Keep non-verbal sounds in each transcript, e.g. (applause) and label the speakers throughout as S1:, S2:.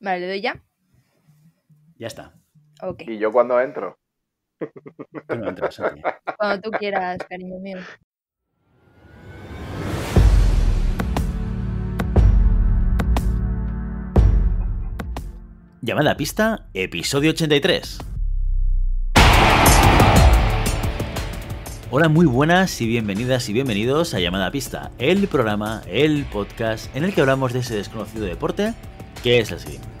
S1: Vale, ¿le doy ya?
S2: Ya está.
S1: Ok.
S3: ¿Y yo cuando entro?
S2: Tú no entras.
S1: Cuando tú quieras, cariño mío.
S2: Llamada a pista, episodio 83. Hola, muy buenas y bienvenidas y bienvenidos a Llamada a Pista, el programa, el podcast en el que hablamos de ese desconocido deporte que es el swing.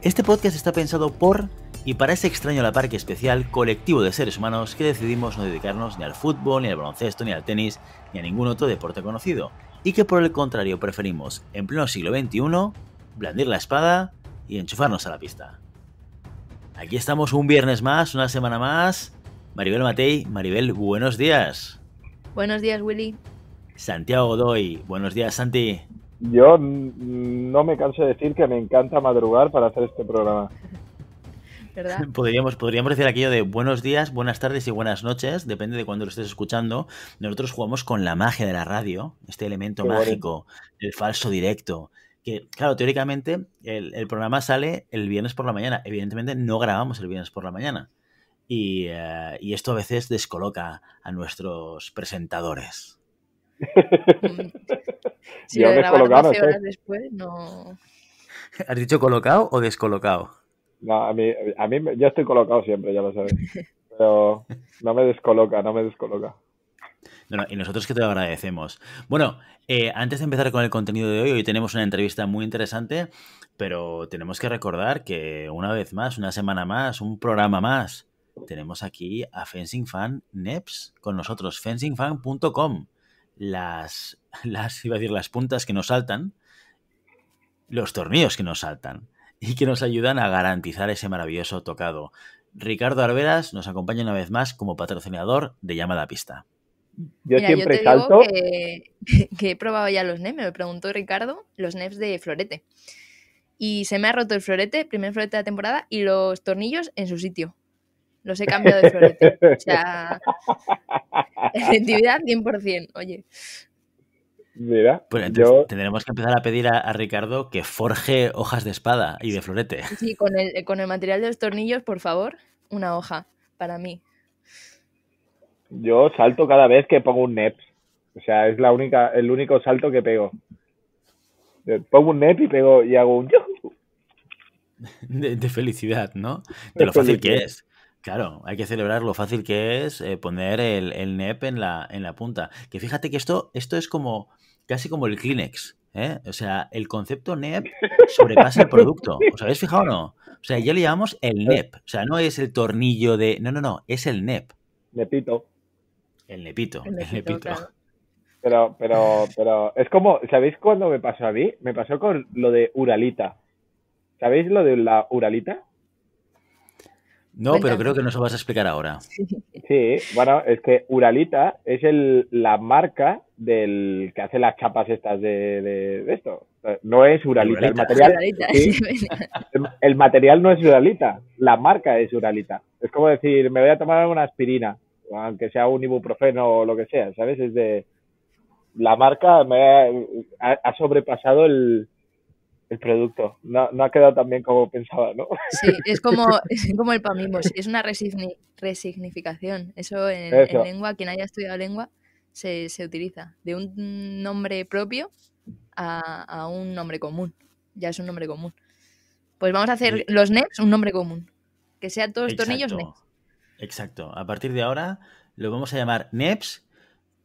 S2: Este podcast está pensado por y para ese extraño a la par que especial colectivo de seres humanos que decidimos no dedicarnos ni al fútbol, ni al baloncesto, ni al tenis, ni a ningún otro deporte conocido, y que por el contrario preferimos, en pleno siglo XXI, blandir la espada y enchufarnos a la pista. Aquí estamos un viernes más, una semana más. Maribel Matei, Maribel, buenos días.
S1: Buenos días, Willy.
S2: Santiago Godoy, buenos días, Santi.
S3: Yo no me canso de decir que me encanta madrugar para hacer este programa. (laughs)
S1: ¿Verdad?
S2: Podríamos, podríamos decir aquello de buenos días, buenas tardes y buenas noches, depende de cuándo lo estés escuchando. Nosotros jugamos con la magia de la radio, este elemento
S3: Qué
S2: mágico, el falso directo. Que, claro, teóricamente el, el programa sale el viernes por la mañana. Evidentemente no grabamos el viernes por la mañana. Y, eh, y esto a veces descoloca a nuestros presentadores. (laughs)
S1: Si lo de grabar
S3: descolocado,
S1: 12
S3: ¿sí?
S1: horas después, no.
S2: ¿Has dicho colocado o descolocado?
S3: No, a mí, a mí me- yo estoy colocado siempre, ya lo sabes. Pero no me descoloca, no me descoloca.
S2: No, no, y nosotros que te lo agradecemos. Bueno, eh, antes de empezar con el contenido de hoy, hoy tenemos una entrevista muy interesante, pero tenemos que recordar que una vez más, una semana más, un programa más, tenemos aquí a Fencing Fan Neps con nosotros, fencingfan.com. Las, (laughs) las, iba a decir, las puntas que nos saltan, los tornillos que nos saltan y que nos ayudan a garantizar ese maravilloso tocado. Ricardo Arberas nos acompaña una vez más como patrocinador de Llamada a Pista.
S3: Yo
S1: Mira,
S3: siempre
S1: yo te
S3: salto.
S1: digo que, (laughs) que he probado ya los NEP, me lo preguntó Ricardo, los NEPs de florete. Y se me ha roto el florete, primer florete de la temporada, y los tornillos en su sitio. Los he cambiado de florete. O sea, (laughs) efectividad 100%. Oye,
S3: Mira,
S2: Pues entonces
S3: yo,
S2: tendremos que empezar a pedir a, a Ricardo que forje hojas de espada y de florete.
S1: sí, con el, con el material de los tornillos, por favor, una hoja para mí.
S3: yo salto cada vez que pongo un NEP. O sea, es la única, el único salto que pego. Eh, Pongo un NEP y pego y hago un. (laughs)
S2: De, de felicidad, ¿no?
S3: De
S2: De lo fácil que
S3: felicidad.
S2: es. Claro, hay que celebrar lo fácil que es eh, poner el, el NEP en la, en la punta. Que fíjate que esto, esto es como casi como el Kleenex. ¿eh? O sea, el concepto NEP sobrepasa el (laughs) producto. ¿Os habéis fijado o no? O sea, ya le llamamos el NEP. O sea, no es el tornillo de. No, no, no, es el NEP.
S3: Nepito.
S2: El nepito.
S1: El
S2: El
S1: nepito,
S2: nepito.
S1: claro.
S3: Pero, pero, pero, es como, ¿sabéis cuándo me pasó a mí? Me pasó con lo de Uralita. ¿Sabéis lo de la Uralita?
S2: No, pero creo que nos lo vas a explicar ahora.
S3: Sí, bueno, es que Uralita es el, la marca del que hace las chapas estas de, de, de esto. No es Uralita, el material, sí. el, el material no es Uralita, la marca es Uralita. Es como decir, me voy a tomar una aspirina, aunque sea un ibuprofeno o lo que sea, ¿sabes? Es de la marca me ha sobrepasado el, el producto. No, no ha quedado tan bien como pensaba, ¿no?
S1: Sí, es como, (laughs) (laughs) es como el sí, es una resigni- resignificación. Eso en, lengua, quien haya estudiado lengua, se, se utiliza. De un nombre propio a, a un nombre común. Ya es un nombre común. Pues vamos a hacer
S2: Sí.
S1: los NEPs un nombre común. Que sean todos tornillos
S2: Exacto.
S1: NEPs.
S2: Exacto. A partir de ahora lo vamos a llamar NEPs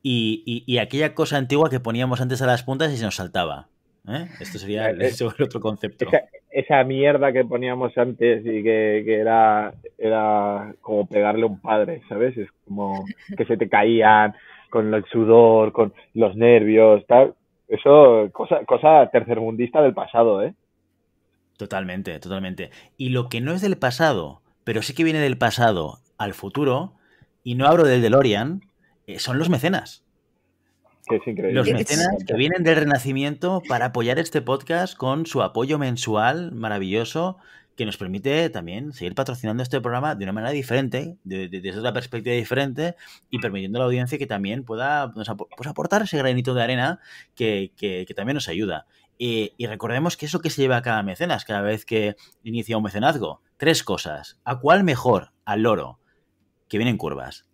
S2: y, y- y aquella cosa antigua que poníamos antes a las puntas y se nos saltaba. ¿Eh? Esto sería el,
S3: Eh, eh, (laughs)
S2: eso el otro concepto.
S3: Esa, esa mierda que poníamos antes y que, que era, era como pegarle a un padre, ¿sabes? Es como que se te caían con el sudor, con los nervios, tal. Eso, cosa, cosa tercermundista del pasado, ¿eh?
S2: Totalmente, totalmente. Y lo que no es del pasado, pero sí que viene del pasado al futuro, y no hablo del DeLorean, eh, son los mecenas.
S3: Que es increíble.
S2: Los mecenas que vienen del Renacimiento para apoyar este podcast con su apoyo mensual maravilloso que nos permite también seguir patrocinando este programa de una manera diferente, de- de- desde otra perspectiva diferente y permitiendo a la audiencia que también pueda pues, apo- pues, aportar ese granito de arena que, que- que también nos ayuda. Y, y recordemos que eso que se lleva a cada mecenas cada vez que inicia un mecenazgo. Tres cosas. ¿A cuál mejor? Al loro, que vienen curvas.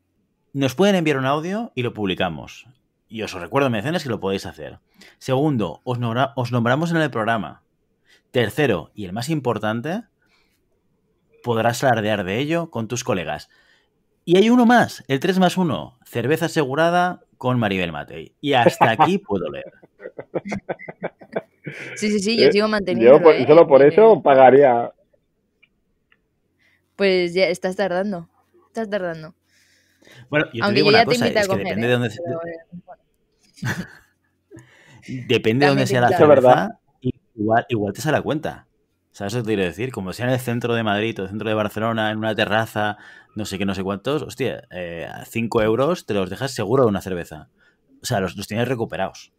S2: Nos pueden enviar un audio y lo publicamos. Y os recuerdo, mecenas, que lo podéis hacer. Segundo, os, nombra- os nombramos en el programa. Tercero, y el más importante, podrás alardear de ello con tus colegas. Y hay uno más, el 3 más 1, cerveza asegurada con Maribel Matei. Y hasta (laughs) aquí puedo leer.
S1: Sí, sí, sí, yo
S3: Eh,
S1: sigo manteniendo.
S3: Yo por- solo por eso pagaría.
S1: Pues ya estás tardando. Estás tardando.
S2: Bueno, yo te
S1: Aunque
S2: digo
S1: yo
S2: una
S1: ya te
S2: cosa, es que
S1: comer.
S2: depende
S1: ¿eh?
S2: de dónde,
S1: Pero, eh, bueno.
S2: Depende de dónde sea la cerveza, igual, igual te sale a cuenta. ¿Sabes lo que te quiero decir? Como sea en el centro de Madrid o el centro de Barcelona, en una terraza, no sé qué, no sé cuántos, hostia, eh, a 5 euros te los dejas seguro de una cerveza. O sea, los, los tienes recuperados.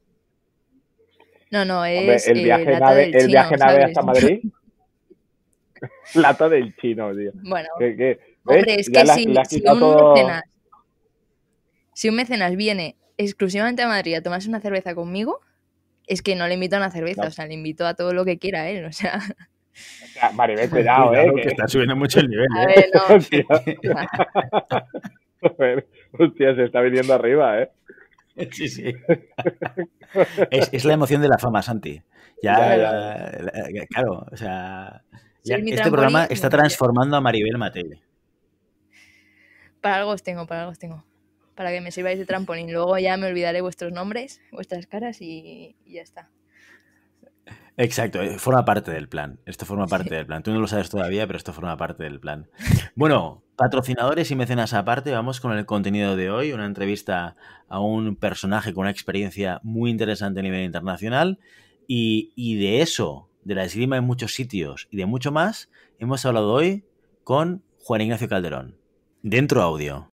S1: No, no,
S3: Hombre,
S1: es
S3: el
S1: eh,
S3: viaje
S1: lata
S3: nave,
S1: del
S3: el
S1: chino,
S3: viaje nave hasta Madrid. (laughs) Lata del chino, tío.
S1: Bueno, hombre, es
S3: Ya
S1: que si, si un
S3: todo-
S1: mecenas, si un mecenas viene exclusivamente a Madrid a tomarse una cerveza conmigo, es que no le invito a una cerveza,
S3: No.
S1: o sea, le invito a todo lo que quiera él, o sea,
S3: O sea, Maribel, cuidado, eh.
S2: que
S3: que-
S2: está subiendo mucho el nivel.
S1: a
S2: ¿eh?
S1: ver, no.
S3: Hostia, (laughs) se está viniendo arriba, eh. (laughs)
S2: Sí, sí. Es, es la emoción de la fama, Santi. Ya,
S3: Ya,
S2: ya, ya, claro, o sea, ya este programa está transformando a Maribel Matei.
S1: Para algo os tengo, para algo os tengo. Para que me sirváis de trampolín. Luego ya me olvidaré vuestros nombres, vuestras caras y, y ya está.
S2: Exacto, eh, forma parte del plan. Esto forma parte del plan. Tú no lo sabes todavía, pero esto forma parte del plan. (laughs) Bueno, patrocinadores y mecenas aparte, vamos con el contenido de hoy, una entrevista a un personaje con una experiencia muy interesante a nivel internacional y, y de eso, de la esgrima en muchos sitios y de mucho más, hemos hablado hoy con Juan Ignacio Calderón. Dentro audio.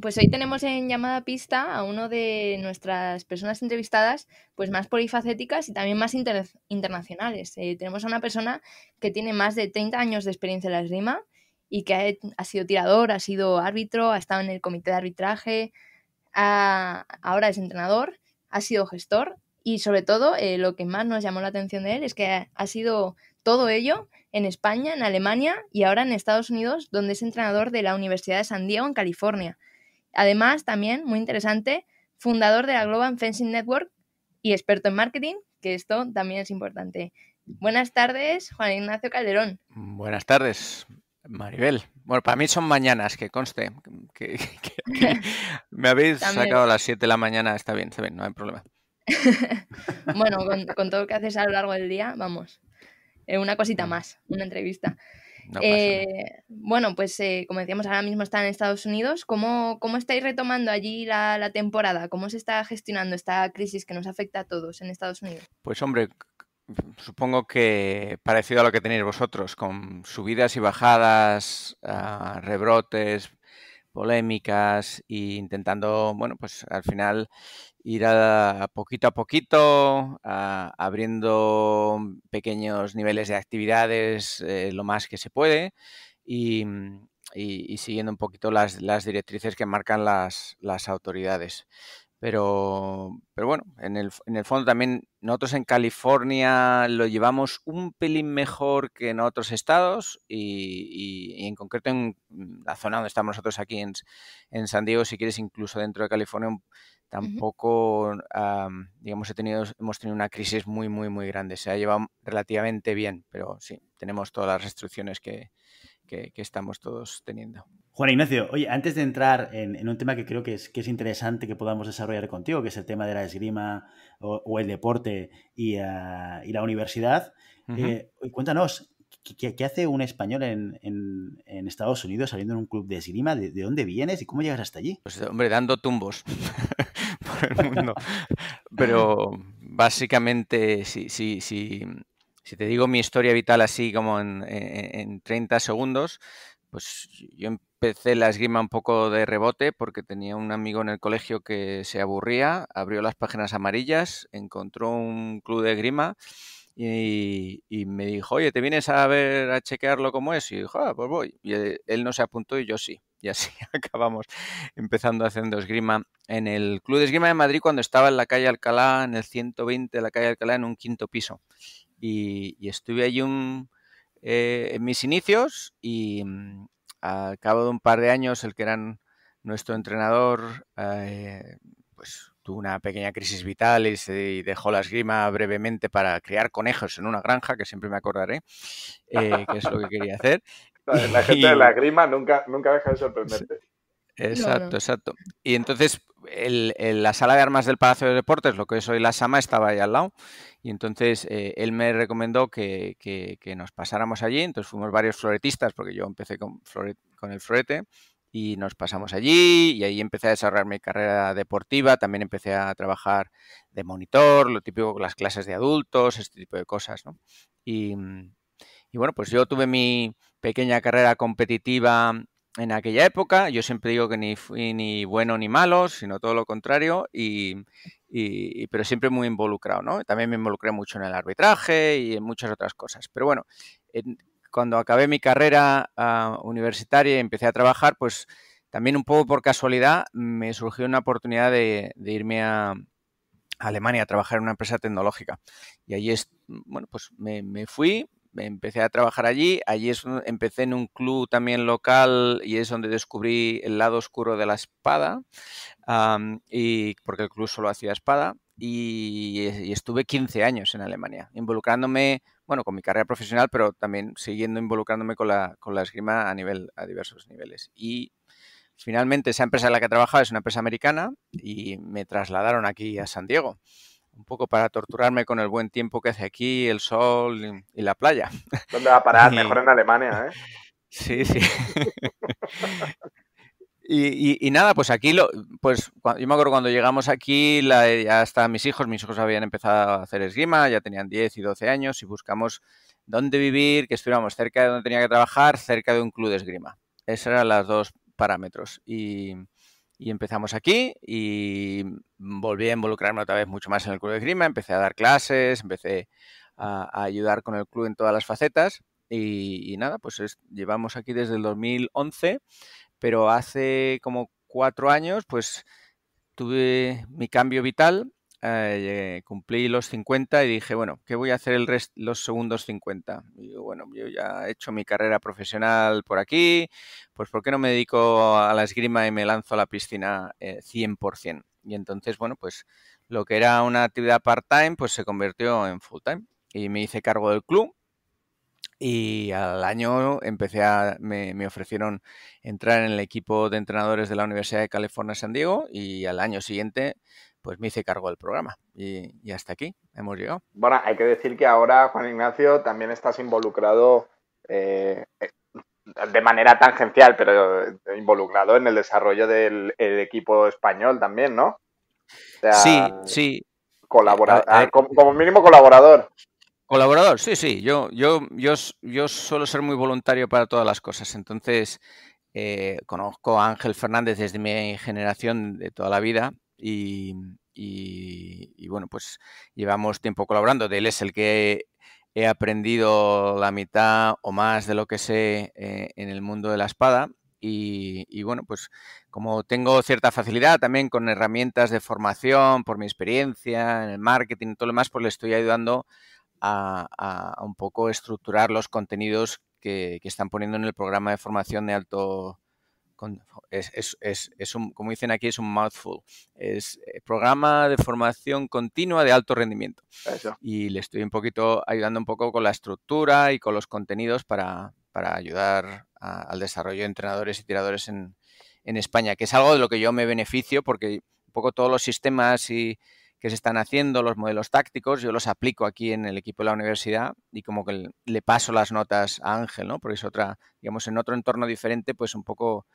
S1: Pues hoy tenemos en llamada pista a uno de nuestras personas entrevistadas, pues más polifacéticas y también más inter- internacionales. Eh, tenemos a una persona que tiene más de 30 años de experiencia en la esgrima y que ha, sido tirador, ha sido árbitro, ha estado en el comité de arbitraje, ha- ahora es entrenador, ha sido gestor y sobre todo eh, lo que más nos llamó la atención de él es que ha sido todo ello en España, en Alemania y ahora en Estados Unidos, donde es entrenador de la Universidad de San Diego en California. Además, también, muy interesante, fundador de la Global Fencing Network y experto en marketing, que esto también es importante. Buenas tardes, Juan Ignacio Calderón.
S4: Buenas tardes, Maribel. Bueno, para mí son mañanas, que conste. Que, que- que (laughs) me habéis
S1: También.
S4: sacado a las 7 de la mañana, está bien, está bien, no hay problema. (laughs)
S1: Bueno, con, con todo lo que haces a lo largo del día, vamos, eh, una cosita más, una entrevista.
S4: No.
S1: Eh, bueno, pues eh, como decíamos, ahora mismo están en Estados Unidos. ¿Cómo, cómo estáis retomando allí la, la temporada? ¿Cómo se está gestionando esta crisis que nos afecta a todos en Estados Unidos?
S4: Pues hombre, supongo que parecido a lo que tenéis vosotros, con subidas y bajadas, ah, rebrotes, polémicas e intentando, bueno, pues al final ir a, poquito a poquito, abriendo pequeños niveles de actividades eh, lo más que se puede y, mm, siguiendo un poquito las, directrices que marcan las, autoridades. Pero, pero bueno, en el, en el fondo también nosotros en California lo llevamos un pelín mejor que en otros estados y, y- en concreto en la zona donde estamos nosotros aquí en, en San Diego, si quieres, incluso dentro de California, tampoco, am, digamos, he tenido, hemos tenido una crisis muy, muy, muy grande. Se ha llevado relativamente bien, pero sí, tenemos todas las restricciones que, que- que estamos todos teniendo.
S2: Juan Ignacio, oye, antes de entrar en, en un tema que creo que es, que es interesante que podamos desarrollar contigo, que es el tema de la esgrima o, o el deporte y, ah, y la universidad, eh, cuéntanos, ¿qué- ¿qué, qué hace un español en, en- en Estados Unidos saliendo en un club de esgrima? ¿De, de dónde vienes y cómo llegas hasta allí?
S4: Pues hombre, dando tumbos (laughs) el mundo. (laughs) Pero básicamente, si, si, si, si te digo mi historia vital así como en, en- en 30 segundos, pues yo empecé la esgrima un poco de rebote porque tenía un amigo en el colegio que se aburría, abrió las páginas amarillas, encontró un club de esgrima y, y me dijo, oye, ¿te vienes a ver, a chequearlo cómo es? Y dijo, ah, pues voy. Y él, él no se apuntó y yo sí. Y así (laughs) acabamos empezando haciendo esgrima en el Club de Esgrima de Madrid cuando estaba en la calle Alcalá, en el 120 de la calle Alcalá, en un quinto piso. Y, estuve allí un, eh, en mis inicios y mm, al cabo de un par de años el que era nuestro entrenador eh, pues tuvo una pequeña crisis vital y se dejó la esgrima brevemente para criar conejos en una granja, que siempre me acordaré, eh, que es lo que quería hacer. (laughs)
S3: La gente de la esgrima nunca, nunca deja de sorprenderte.
S4: Exacto, exacto. Y entonces la sala de armas del Palacio de Deportes, lo que es hoy la Sama, estaba ahí al lado. Y entonces eh, él me recomendó que, nos pasáramos allí. Entonces fuimos varios floretistas, porque yo empecé con, con el florete y nos pasamos allí y ahí empecé a desarrollar mi carrera deportiva, también empecé a trabajar de monitor, lo típico, las clases de adultos, este tipo de cosas, ¿no? Y, y bueno, pues yo tuve mi pequeña carrera competitiva en aquella época, yo siempre digo que ni fui ni bueno ni malo, sino todo lo contrario, y, y, pero siempre muy involucrado, ¿no? También me involucré mucho en el arbitraje y en muchas otras cosas. Pero bueno, cuando acabé mi carrera ah, universitaria y empecé a trabajar, pues también un poco por casualidad me surgió una oportunidad de, irme a, Alemania a trabajar en una empresa tecnológica. Y allí, es, bueno, pues me, fui, empecé a trabajar allí. Allí es, empecé en un club también local y es donde descubrí el lado oscuro de la espada, y porque el club solo hacía espada. Y, y, estuve 15 años en Alemania, involucrándome bueno, con mi carrera profesional, pero también siguiendo involucrándome con la, con la esgrima a, nivel, a diversos niveles. Y finalmente esa empresa en la que he trabajado es una empresa americana y me trasladaron aquí a San Diego, un poco para torturarme con el buen tiempo que hace aquí, el sol y, la playa.
S3: ¿Dónde va a parar? (laughs) Mejor en Alemania, ¿eh?
S4: Sí, sí. Y, nada, pues aquí, lo, pues yo me acuerdo cuando llegamos aquí, ya estaban mis hijos, mis hijos habían empezado a hacer esgrima, ya tenían 10 y 12 años y buscamos dónde vivir, que estuviéramos cerca de donde tenía que trabajar, cerca de un club de esgrima. Esos eran los dos parámetros. Y, empezamos aquí y volví a involucrarme otra vez mucho más en el club de esgrima, empecé a dar clases, empecé a, ayudar con el club en todas las facetas. Y, nada, pues llevamos aquí desde el 2011 pero hace como cuatro años, pues tuve mi cambio vital, eh, cumplí los 50 y dije, bueno, ¿qué voy a hacer el los segundos 50? Y bueno, yo ya he hecho mi carrera profesional por aquí, pues ¿por qué no me dedico a la esgrima y me lanzo a la piscina 100%? Eh, y entonces, bueno, pues lo que era una actividad part-time, pues se convirtió en full-time. Y me hice cargo del club y al año empecé a, me, ofrecieron entrar en el equipo de entrenadores de la Universidad de California San Diego y al año siguiente pues me hice cargo del programa y, hasta aquí hemos llegado.
S3: Bueno, hay que decir que ahora, Juan Ignacio, también estás involucrado eh, de manera tangencial, pero involucrado en el desarrollo del equipo español también, ¿no?
S4: sí, sí.
S3: Colaborador, como mínimo colaborador.
S4: Colaborador, sí, sí. Yo, yo, yo, yo suelo ser muy voluntario para todas las cosas. Entonces, eh, conozco a Ángel Fernández desde mi generación de toda la vida y, bueno, pues llevamos tiempo colaborando. De él es el que he aprendido la mitad o más de lo que sé eh, en el mundo de la espada. Y, bueno, pues como tengo cierta facilidad también con herramientas de formación, por mi experiencia en el marketing y todo lo demás, pues le estoy ayudando a, un poco estructurar los contenidos que, están poniendo en el programa de formación de alto... Es, es, un, como dicen aquí, es un mouthful. Es eh, programa de formación continua de alto rendimiento. Y le estoy un poquito ayudando un poco con la estructura y con los contenidos para, ayudar al desarrollo de entrenadores y tiradores en, en España, que es algo de lo que yo me beneficio porque un poco todos los sistemas y, que se están haciendo, los modelos tácticos, yo los aplico aquí en el equipo de la universidad y como que le paso las notas a Ángel, ¿no? Porque es otra, digamos, en otro entorno diferente, pues un poco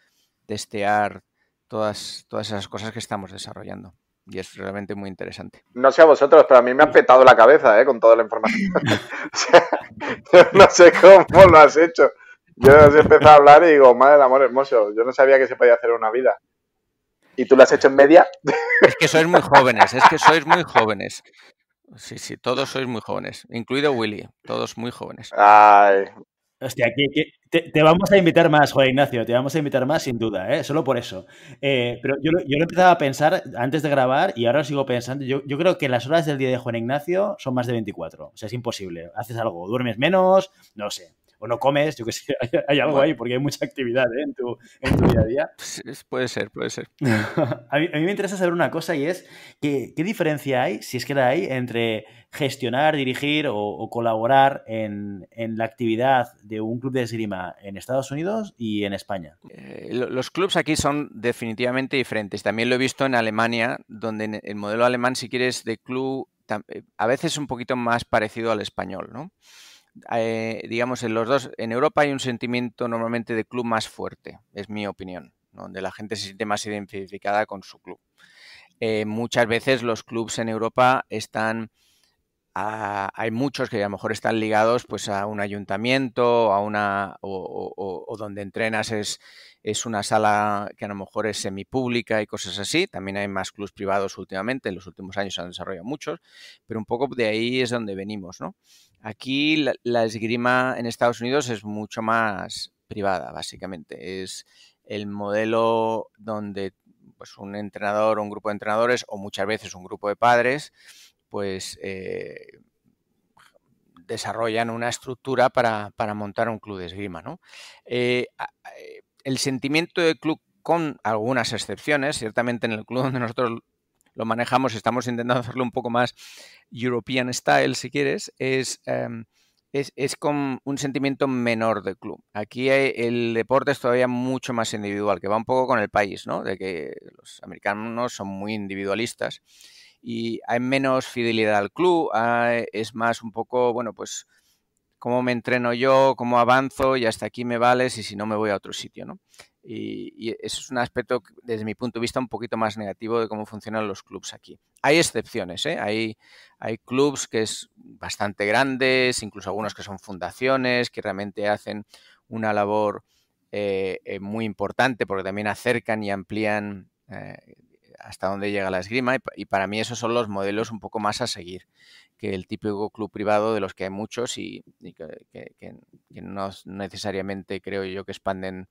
S4: testear todas, todas esas cosas que estamos desarrollando. Y es realmente muy interesante.
S3: No sé a vosotros, pero a mí me ha petado la cabeza ¿eh? con toda la información. (laughs) (laughs) no sé cómo lo has hecho. Yo he empezado a hablar y digo, madre del amor hermoso, yo no sabía que se podía hacer una vida. ¿Y tú lo has hecho en media?
S4: Es que sois muy (laughs) jóvenes, es que sois muy jóvenes. Sí, sí, todos sois muy jóvenes, incluido Willy, todos muy jóvenes.
S3: Ay,
S2: Hostia, te, vamos a invitar más, Juan Ignacio, te vamos a invitar más sin duda, ¿eh? solo por eso. Eh, pero yo, yo lo empezaba a pensar antes de grabar y ahora sigo pensando. Yo, yo, creo que las horas del día de Juan Ignacio son más de 24. O sea, es imposible. Haces algo, duermes menos, no sé o no comes, yo que sé, (laughs) hay, algo ahí porque hay mucha actividad ¿eh? en, tu, día a día.
S4: Puede ser, puede ser. (laughs)
S2: a, mí, me interesa saber una cosa y es que, qué diferencia hay, si es que la hay, entre gestionar, dirigir o, colaborar en, la actividad de un club de esgrima en Estados Unidos y en España.
S4: Eh, los clubs aquí son definitivamente diferentes. También lo he visto en Alemania, donde el modelo alemán, si quieres, de club eh, a veces es un poquito más parecido al español, ¿no? Eh, digamos, en los dos, en Europa hay un sentimiento normalmente de club más fuerte, es mi opinión, donde la gente se siente más identificada con su club. Eh, muchas veces los clubs en Europa están, hay muchos que a lo mejor están ligados pues a un ayuntamiento, a una, o donde entrenas es, es una sala que a lo mejor es semipública y cosas así. También hay más clubs privados últimamente, en los últimos años se han desarrollado muchos, pero un poco de ahí es donde venimos, ¿no? Aquí la, esgrima en Estados Unidos es mucho más privada, básicamente. Es el modelo donde pues, un entrenador o un grupo de entrenadores, o muchas veces un grupo de padres, pues eh, desarrollan una estructura para, montar un club de esgrima. ¿no? Eh, eh, el sentimiento de club, con algunas excepciones, ciertamente en el club donde nosotros lo manejamos, estamos intentando (laughs) hacerlo un poco más European style, si quieres, es, em, es, con un sentimiento menor de club. Aquí el deporte es todavía mucho más individual, que va un poco con el país, ¿no? De que los americanos son muy individualistas y hay menos fidelidad al club, es más un poco, bueno, pues cómo me entreno yo, cómo avanzo y hasta aquí me vales y si no me voy a otro sitio, ¿no? Y, eso es un aspecto, desde mi punto de vista, un poquito más negativo de cómo funcionan los clubs aquí. Hay excepciones, ¿eh? Hay, hay clubs que es bastante grandes, incluso algunos que son fundaciones, que realmente hacen una labor eh, eh, muy importante porque también acercan y amplían eh, hasta dónde llega la esgrima y, para mí esos son los modelos un poco más a seguir que el típico club privado de los que hay muchos y, que, no necesariamente creo yo que expanden,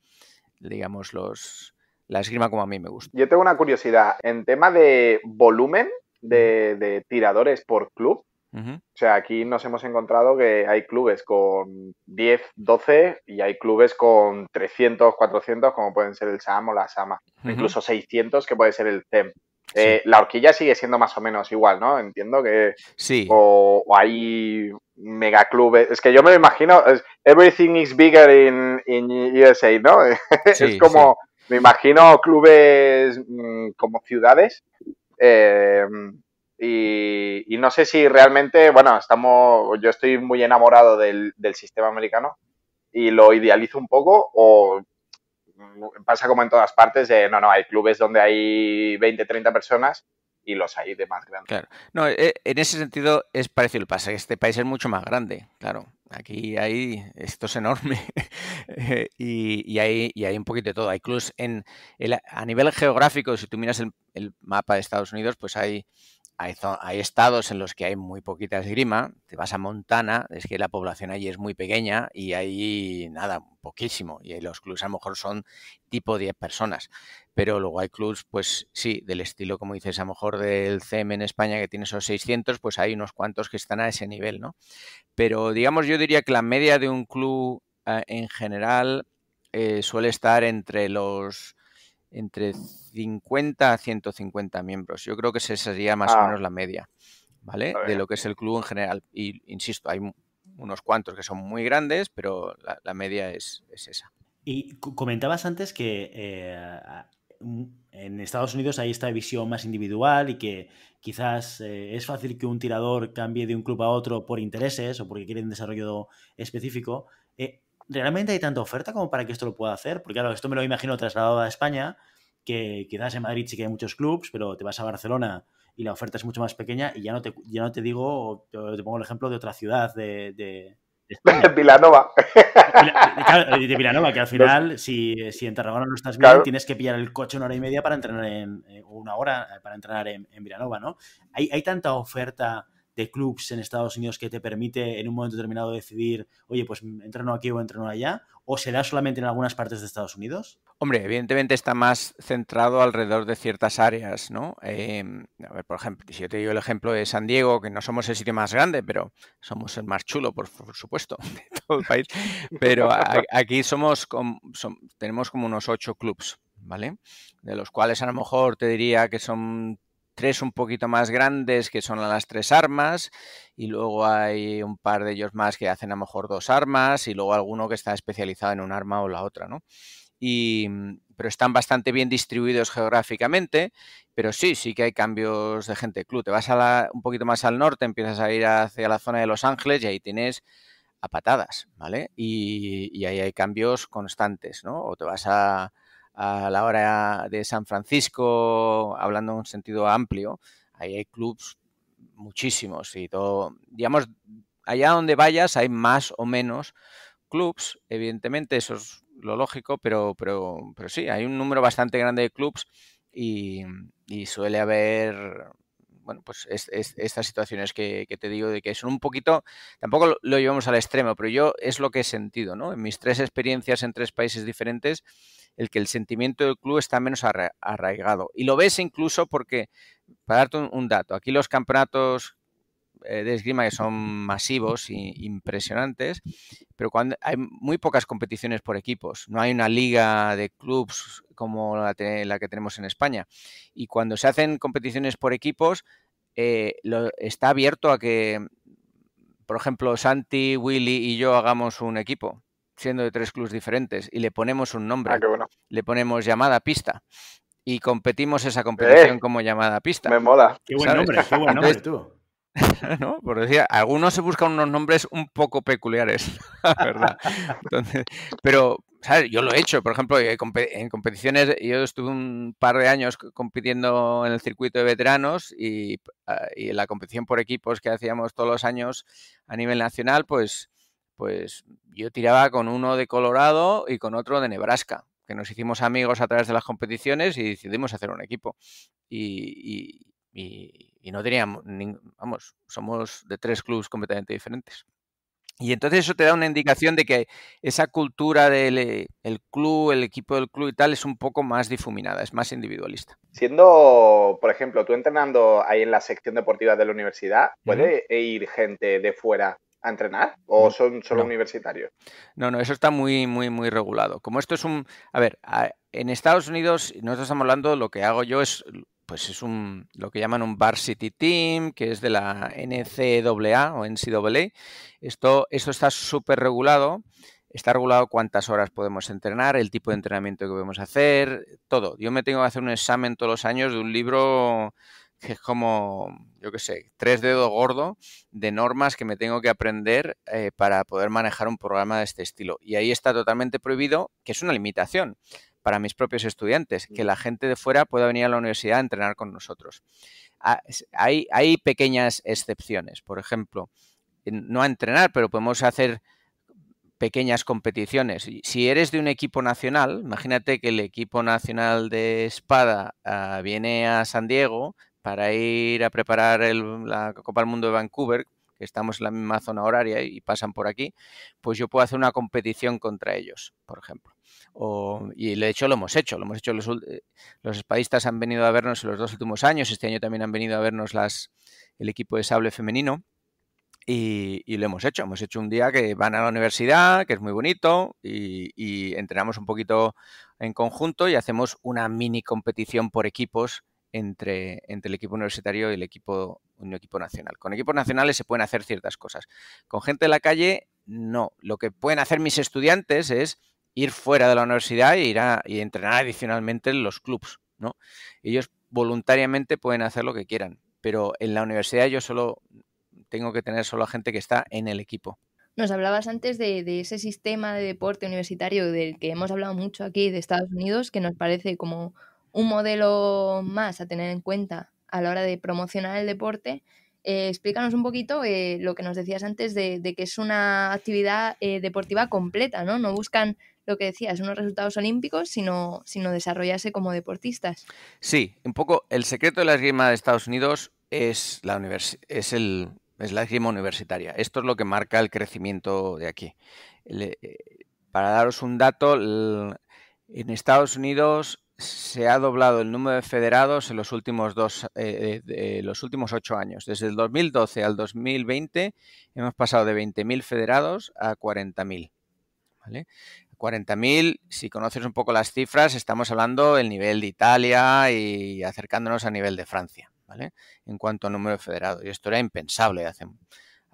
S4: digamos, los la esgrima como a mí me gusta.
S3: Yo tengo una curiosidad. En tema de volumen de, tiradores por club, o sea, aquí nos hemos encontrado que hay clubes con 10, 12 y hay clubes con 300, 400, como pueden ser el SAM o la SAMA. Incluso 600, que puede ser el TEM. Eh, la horquilla sigue siendo más o menos igual, ¿no? Entiendo que.
S4: Sí.
S3: O, hay megaclubes. Es que yo me lo imagino. everything is bigger in, USA, ¿no? (laughs) es como. Me imagino clubes mm, como ciudades. Eh, y, no sé si realmente. Bueno, estamos. Yo estoy muy enamorado del, del sistema americano y lo idealizo un poco. O pasa como en todas partes, no, no, hay clubes donde hay 20, 30 personas y los hay de más grandes.
S4: Claro. No, eh, en ese sentido es parecido. el pasa este país es mucho más grande, claro. Aquí hay, esto es enorme (laughs) y, hay, y hay un poquito de todo. Clubes en, a nivel geográfico, si tú miras el, el mapa de Estados Unidos, pues hay hay, estados en los que hay muy poquita esgrima. Te vas a Montana, es que la población allí es muy pequeña y hay nada, poquísimo. Y los clubs a lo mejor son tipo 10 personas. Pero luego hay clubs, pues sí, del estilo, como dices, a lo mejor del CM en España que tiene esos 600, pues hay unos cuantos que están a ese nivel, ¿no? Pero digamos, yo diría que la media de un club eh, en general eh, suele estar entre los entre 50 a 150 miembros. Yo creo que esa sería más o ah. menos la media, ¿vale? De lo que es el club en general. Y insisto, hay unos cuantos que son muy grandes, pero la, media es, esa.
S2: Y comentabas antes que eh, en Estados Unidos hay esta visión más individual y que quizás eh, es fácil que un tirador cambie de un club a otro por intereses o porque quiere un desarrollo específico. Eh, ¿realmente hay tanta oferta como para que esto lo pueda hacer? Porque claro, esto me lo imagino trasladado a España, que quizás en Madrid sí que hay muchos clubs, pero te vas a Barcelona y la oferta es mucho más pequeña y ya no te, ya no te digo, te, pongo el ejemplo de otra ciudad de, de,
S3: de (laughs) Vilanova.
S2: De, Vilanova, que al final, si, en Tarragona no estás bien, tienes que pillar el coche una hora y media para entrenar en, una hora para entrenar en, en Vilanova, ¿no? ¿Hay, ¿Hay, tanta oferta de clubs en Estados Unidos que te permite en un momento determinado decidir, oye, pues entreno aquí o entreno allá? ¿O se da solamente en algunas partes de Estados Unidos?
S4: Hombre, evidentemente está más centrado alrededor de ciertas áreas, ¿no? Em, a ver, por ejemplo, si yo te digo el ejemplo de San Diego, que no somos el sitio más grande, pero somos el más chulo, por, supuesto, (laughs) de todo el país. Pero aquí somos, tenemos como unos ocho clubs, ¿vale? De los cuales a lo mejor te diría que son tres un poquito más grandes que son las tres armas y luego hay un par de ellos más que hacen a lo mejor dos armas y luego alguno que está especializado en un arma o la otra, ¿no? Y, pero están bastante bien distribuidos geográficamente, pero sí, sí que hay cambios de gente club. Te vas a un poquito más al norte, empiezas a ir hacia la zona de Los Ángeles y ahí tienes a patadas, ¿vale? Y, y ahí hay cambios constantes, ¿no? O te vas a, a la hora de San Francisco, hablando en un sentido amplio, ahí hay clubs muchísimos y todo, digamos, allá donde vayas hay más o menos clubs, evidentemente eso es lo lógico, pero, pero, pero sí, hay un número bastante grande de clubs y, suele haber bueno, pues estas situaciones que, te digo de que son un poquito, tampoco lo llevamos al extremo, pero yo es lo que he sentido, ¿no? En mis tres experiencias en tres países diferentes, el que el sentimiento del club está menos arraigado. Y lo ves incluso porque, para darte un, dato, aquí los campeonatos de esgrima que son masivos e impresionantes, pero cuando hay muy pocas competiciones por equipos, no hay una liga de clubs como la, que tenemos en España. Y cuando se hacen competiciones por equipos, eh, está abierto a que, por ejemplo, Santi, Willy y yo hagamos un equipo siendo de tres clubs diferentes, y le ponemos un nombre.
S3: Ah,
S4: le ponemos llamada pista. Y competimos esa competición eh, como llamada pista.
S3: Me mola.
S2: Qué buen nombre, qué buen nombre tú. (laughs)
S4: ¿no? Por decir, algunos se buscan unos nombres un poco peculiares, (laughs) ¿verdad? Pero, ¿sabes? Yo lo he hecho, por ejemplo, en competiciones, yo estuve un par de años compitiendo en el circuito de veteranos y, ah, y en la competición por equipos que hacíamos todos los años a nivel nacional, pues pues yo tiraba con uno de Colorado y con otro de Nebraska, que nos hicimos amigos a través de las competiciones y decidimos hacer un equipo. Y, no teníamos, vamos, somos de tres clubes completamente diferentes. Y entonces eso te da una indicación de que esa cultura del eh, el club, el equipo del club y tal es un poco más difuminada, es más individualista.
S3: Siendo, por ejemplo, tú entrenando ahí en la sección deportiva de la universidad, ¿puede ir gente de fuera a entrenar o son solo universitarios?
S4: No, no, eso está muy, muy, muy regulado. Como esto es un... A ver, en Estados Unidos, nosotros estamos hablando, lo que hago yo es, pues es un, lo que llaman un varsity team, que es de la NCAA o NCAA. Esto, esto está súper regulado. Está regulado cuántas horas podemos entrenar, el tipo de entrenamiento que podemos hacer, todo. Yo me tengo que hacer un examen todos los años de un libro que es como, yo qué sé, tres dedos gordo de normas que me tengo que aprender eh, para poder manejar un programa de este estilo. Y ahí está totalmente prohibido, que es una limitación para mis propios estudiantes, que la gente de fuera pueda venir a la universidad a entrenar con nosotros. Ah, hay, hay pequeñas excepciones, por ejemplo, no a entrenar, pero podemos hacer pequeñas competiciones. Si eres de un equipo nacional, imagínate que el equipo nacional de espada ah, viene a San Diego, para ir a preparar la Copa del Mundo de Vancouver, que estamos en la misma zona horaria y pasan por aquí, pues yo puedo hacer una competición contra ellos, por ejemplo. y de hecho lo hemos hecho, lo hemos hecho los, eh, los espadistas han venido a vernos en los dos últimos años, este año también han venido a vernos el equipo de sable femenino y, lo hemos hecho. Hemos hecho un día que van a la universidad, que es muy bonito, y, y entrenamos un poquito en conjunto y hacemos una mini competición por equipos entre, entre el equipo universitario y el equipo, un equipo nacional. Con equipos nacionales se pueden hacer ciertas cosas. Con gente de la calle, no. Lo que pueden hacer mis estudiantes es ir fuera de la universidad e ir a y entrenar adicionalmente en los clubs. ¿no? Ellos voluntariamente pueden hacer lo que quieran, pero en la universidad yo solo tengo que tener solo a gente que está en el equipo.
S1: Nos hablabas antes de, de, ese sistema de deporte universitario del que hemos hablado mucho aquí de Estados Unidos, que nos parece como un modelo más a tener en cuenta a la hora de promocionar el deporte. Eh, explícanos un poquito eh, lo que nos decías antes de, que es una actividad eh, deportiva completa, ¿no? No buscan lo que decías, unos resultados olímpicos, sino, sino desarrollarse como deportistas.
S4: Sí, un poco el secreto de la esgrima de Estados Unidos es, la es el, es la esgrima universitaria. Esto es lo que marca el crecimiento de aquí. Para daros un dato, en Estados Unidos se ha doblado el número de federados en los últimos dos, eh, los últimos ocho años. Desde el 2012 al 2020 hemos pasado de 20.000 federados a 40.000. ¿vale? 40.000, si conoces un poco las cifras, estamos hablando del nivel de Italia y acercándonos a nivel de Francia, ¿vale? En cuanto a número de federados. Y esto era impensable hace,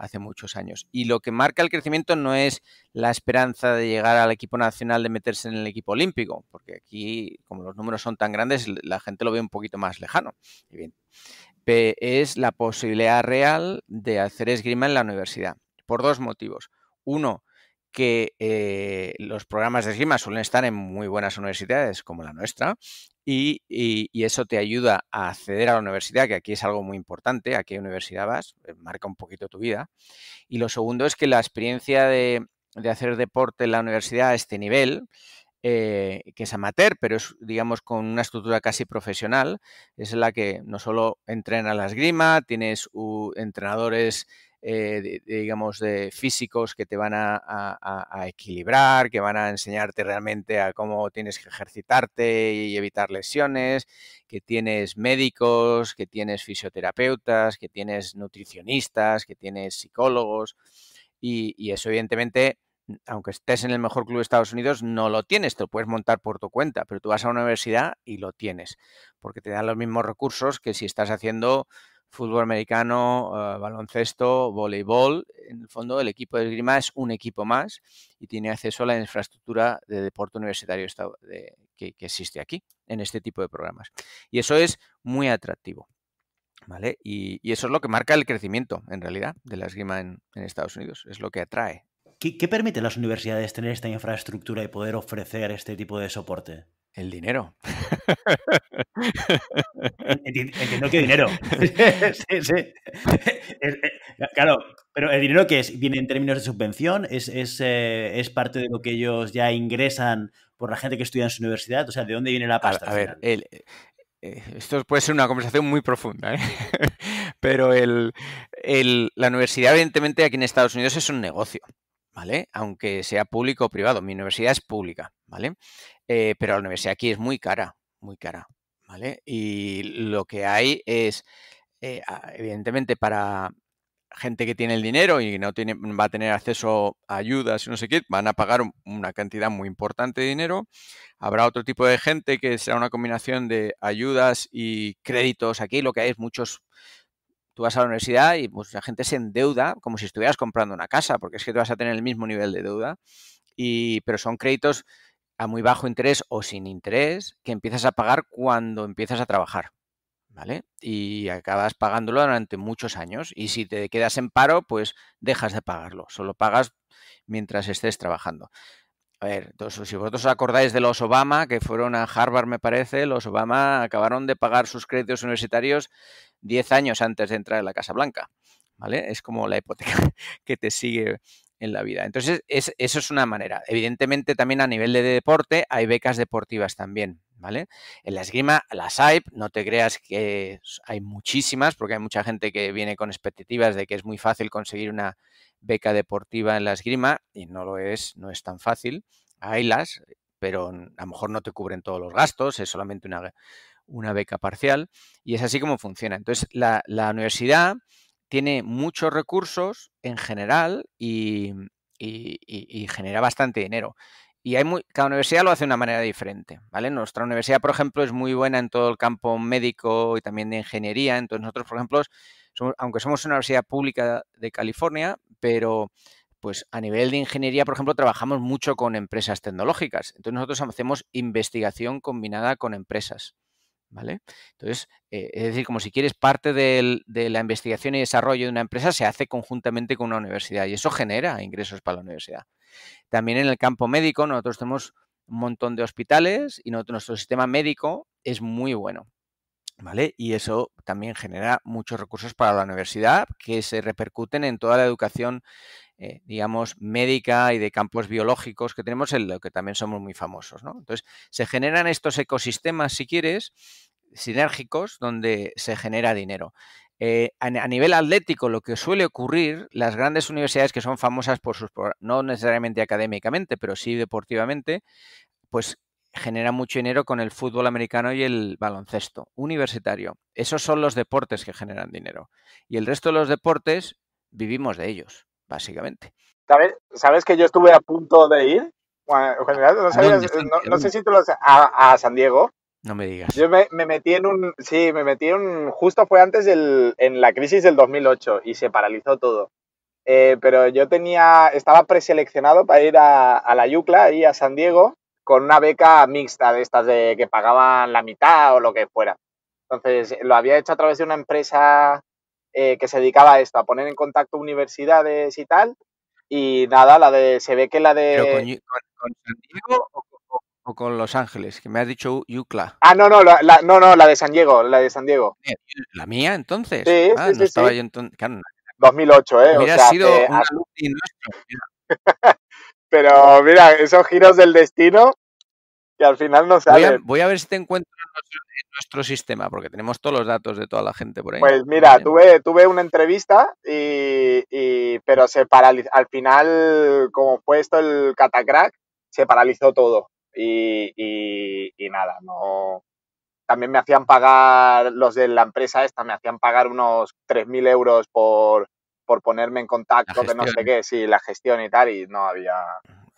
S4: hace muchos años. Y lo que marca el crecimiento no es la esperanza de llegar al equipo nacional, de meterse en el equipo olímpico, porque aquí, como los números son tan grandes, la gente lo ve un poquito más lejano. Bien, es la posibilidad real de hacer esgrima en la universidad, por dos motivos. Uno, que eh, los programas de esgrima suelen estar en muy buenas universidades como la nuestra y, eso te ayuda a acceder a la universidad, que aquí es algo muy importante, a qué universidad vas, eh, marca un poquito tu vida. Y lo segundo es que la experiencia de, hacer deporte en la universidad a este nivel, eh, que es amateur, pero es, digamos, con una estructura casi profesional, es la que no solo entrena la esgrima, tienes entrenadores eh, digamos, de físicos que te van a, equilibrar, que van a enseñarte realmente a cómo tienes que ejercitarte y evitar lesiones, que tienes médicos, que tienes fisioterapeutas, que tienes nutricionistas, que tienes psicólogos. Y, eso evidentemente aunque estés en el mejor club de Estados Unidos, no lo tienes, te lo puedes montar por tu cuenta, pero tú vas a una universidad y lo tienes, porque te dan los mismos recursos que si estás haciendo fútbol americano, eh, baloncesto, voleibol. En el fondo, el equipo de esgrima es un equipo más y tiene acceso a la infraestructura de deporte universitario que, existe aquí, en este tipo de programas. Y eso es muy atractivo. ¿Vale? Y, eso es lo que marca el crecimiento, en realidad, de la esgrima en, Estados Unidos. Es lo que atrae.
S2: ¿Qué, ¿Qué permite a las universidades tener esta infraestructura y poder ofrecer este tipo de soporte?
S4: El dinero.
S2: Entiendo que dinero. (laughs) (laughs) sí, sí. claro, pero el dinero que es, viene en términos de subvención, es, eh, es, parte de lo que ellos ya ingresan por la gente que estudia en su universidad. O sea, ¿de dónde viene la pasta?
S4: A, ver, eh, esto puede ser una conversación muy profunda, ¿eh? (laughs) pero el, la universidad, evidentemente, aquí en Estados Unidos es un negocio. ¿vale? Aunque sea público o privado. Mi universidad es pública, ¿vale? Eh, pero la universidad aquí es muy cara, muy cara, ¿vale? Y lo que hay es, eh, evidentemente, para gente que tiene el dinero y no tiene, va a tener acceso a ayudas y no sé qué, van a pagar una cantidad muy importante de dinero. Habrá otro tipo de gente que será una combinación de ayudas y créditos. Aquí lo que hay es muchos tú vas a la universidad y pues la gente se endeuda como si estuvieras comprando una casa, porque es que tú vas a tener el mismo nivel de deuda, y, pero son créditos a muy bajo interés o sin interés que empiezas a pagar cuando empiezas a trabajar. ¿Vale? Y acabas pagándolo durante muchos años. Y si te quedas en paro, pues dejas de pagarlo. Solo pagas mientras estés trabajando. A ver, si vosotros os acordáis de los Obama, que fueron a Harvard, me parece, los Obama acabaron de pagar sus créditos universitarios 10 años antes de entrar en la Casa Blanca. ¿Vale? Es como la hipoteca (laughs) que te sigue en la vida. Entonces, eso es una manera. Evidentemente, también a nivel de deporte hay becas deportivas también. ¿Vale? En la esgrima, las hay, no te creas que hay muchísimas, porque hay mucha gente que viene con expectativas de que es muy fácil conseguir una beca deportiva en la esgrima, y no lo es, no es tan fácil. Haylas, pero a lo mejor no te cubren todos los gastos, es solamente una, una beca parcial y es así como funciona. Entonces, la, universidad tiene muchos recursos en general y, genera bastante dinero. Y hay muy, cada universidad lo hace de una manera diferente, ¿vale? Nuestra universidad, por ejemplo, es muy buena en todo el campo médico y también de ingeniería. Entonces, nosotros, por ejemplo, aunque somos una universidad pública de California, pero pues a nivel de ingeniería, por ejemplo, trabajamos mucho con empresas tecnológicas. Entonces, nosotros hacemos investigación combinada con empresas. ¿Vale? Entonces, eh, es decir, como si quieres parte de la investigación y desarrollo de una empresa, se hace conjuntamente con una universidad y eso genera ingresos para la universidad. También en el campo médico, nosotros tenemos un montón de hospitales y nuestro sistema médico es muy bueno. ¿Vale? Y eso también genera muchos recursos para la universidad que se repercuten en toda la educación, eh, digamos, médica y de campos biológicos que tenemos, en lo que también somos muy famosos, ¿no? Entonces, se generan estos ecosistemas, si quieres, sinérgicos, donde se genera dinero. Eh, a, a nivel atlético, lo que suele ocurrir, las grandes universidades que son famosas por sus, no necesariamente académicamente, pero sí deportivamente, pues generan mucho dinero con el fútbol americano y el baloncesto universitario. Esos son los deportes que generan dinero. Y el resto de los deportes vivimos de ellos, básicamente.
S3: ¿Sabes, ¿Sabes que yo estuve a punto de ir? Bueno, no, sé si tú lo sabes, a, a San Diego.
S4: No me digas.
S3: Yo me, me metí en un, sí, me metí en un, justo fue antes del, en la crisis del 2008 y se paralizó todo. Eh, pero yo tenía, estaba preseleccionado para ir a, a la Yucla, ahí a San Diego, con una beca mixta de estas de que pagaban la mitad o lo que fuera. Entonces, lo había hecho a través de una empresa eh, que se dedicaba a esto, a poner en contacto universidades y tal. Y nada, la de, se ve que la de...
S4: ¿Pero con, San Diego o, con Los Ángeles? Que me has dicho UCLA.
S3: Ah, no, no, la, la- no, no, la de San Diego, la de San Diego.
S4: ¿La mía entonces?
S3: Sí,
S4: ah,
S3: sí,
S4: no
S3: sí,
S4: estaba
S3: sí.
S4: yo entonces. Claro, no.
S3: 2008, ¿eh? O
S4: Hubiera
S3: sea,
S4: sido
S3: que
S4: un nuestro. (laughs)
S3: Pero mira, esos giros del destino que al final no
S4: Voy a,
S3: salen.
S4: voy a ver si te encuentro en nuestro, sistema, porque tenemos todos los datos de toda la gente por ahí.
S3: Pues mira, tuve, tuve una entrevista y, y- pero se paralizó. Al final, como fue esto el catacrack, se paralizó todo. Y, y- y nada, no. También me hacían pagar, los de la empresa esta, me hacían pagar unos 3.000 euros por, por ponerme en contacto, que no sé qué, sí, la gestión y tal, y no había.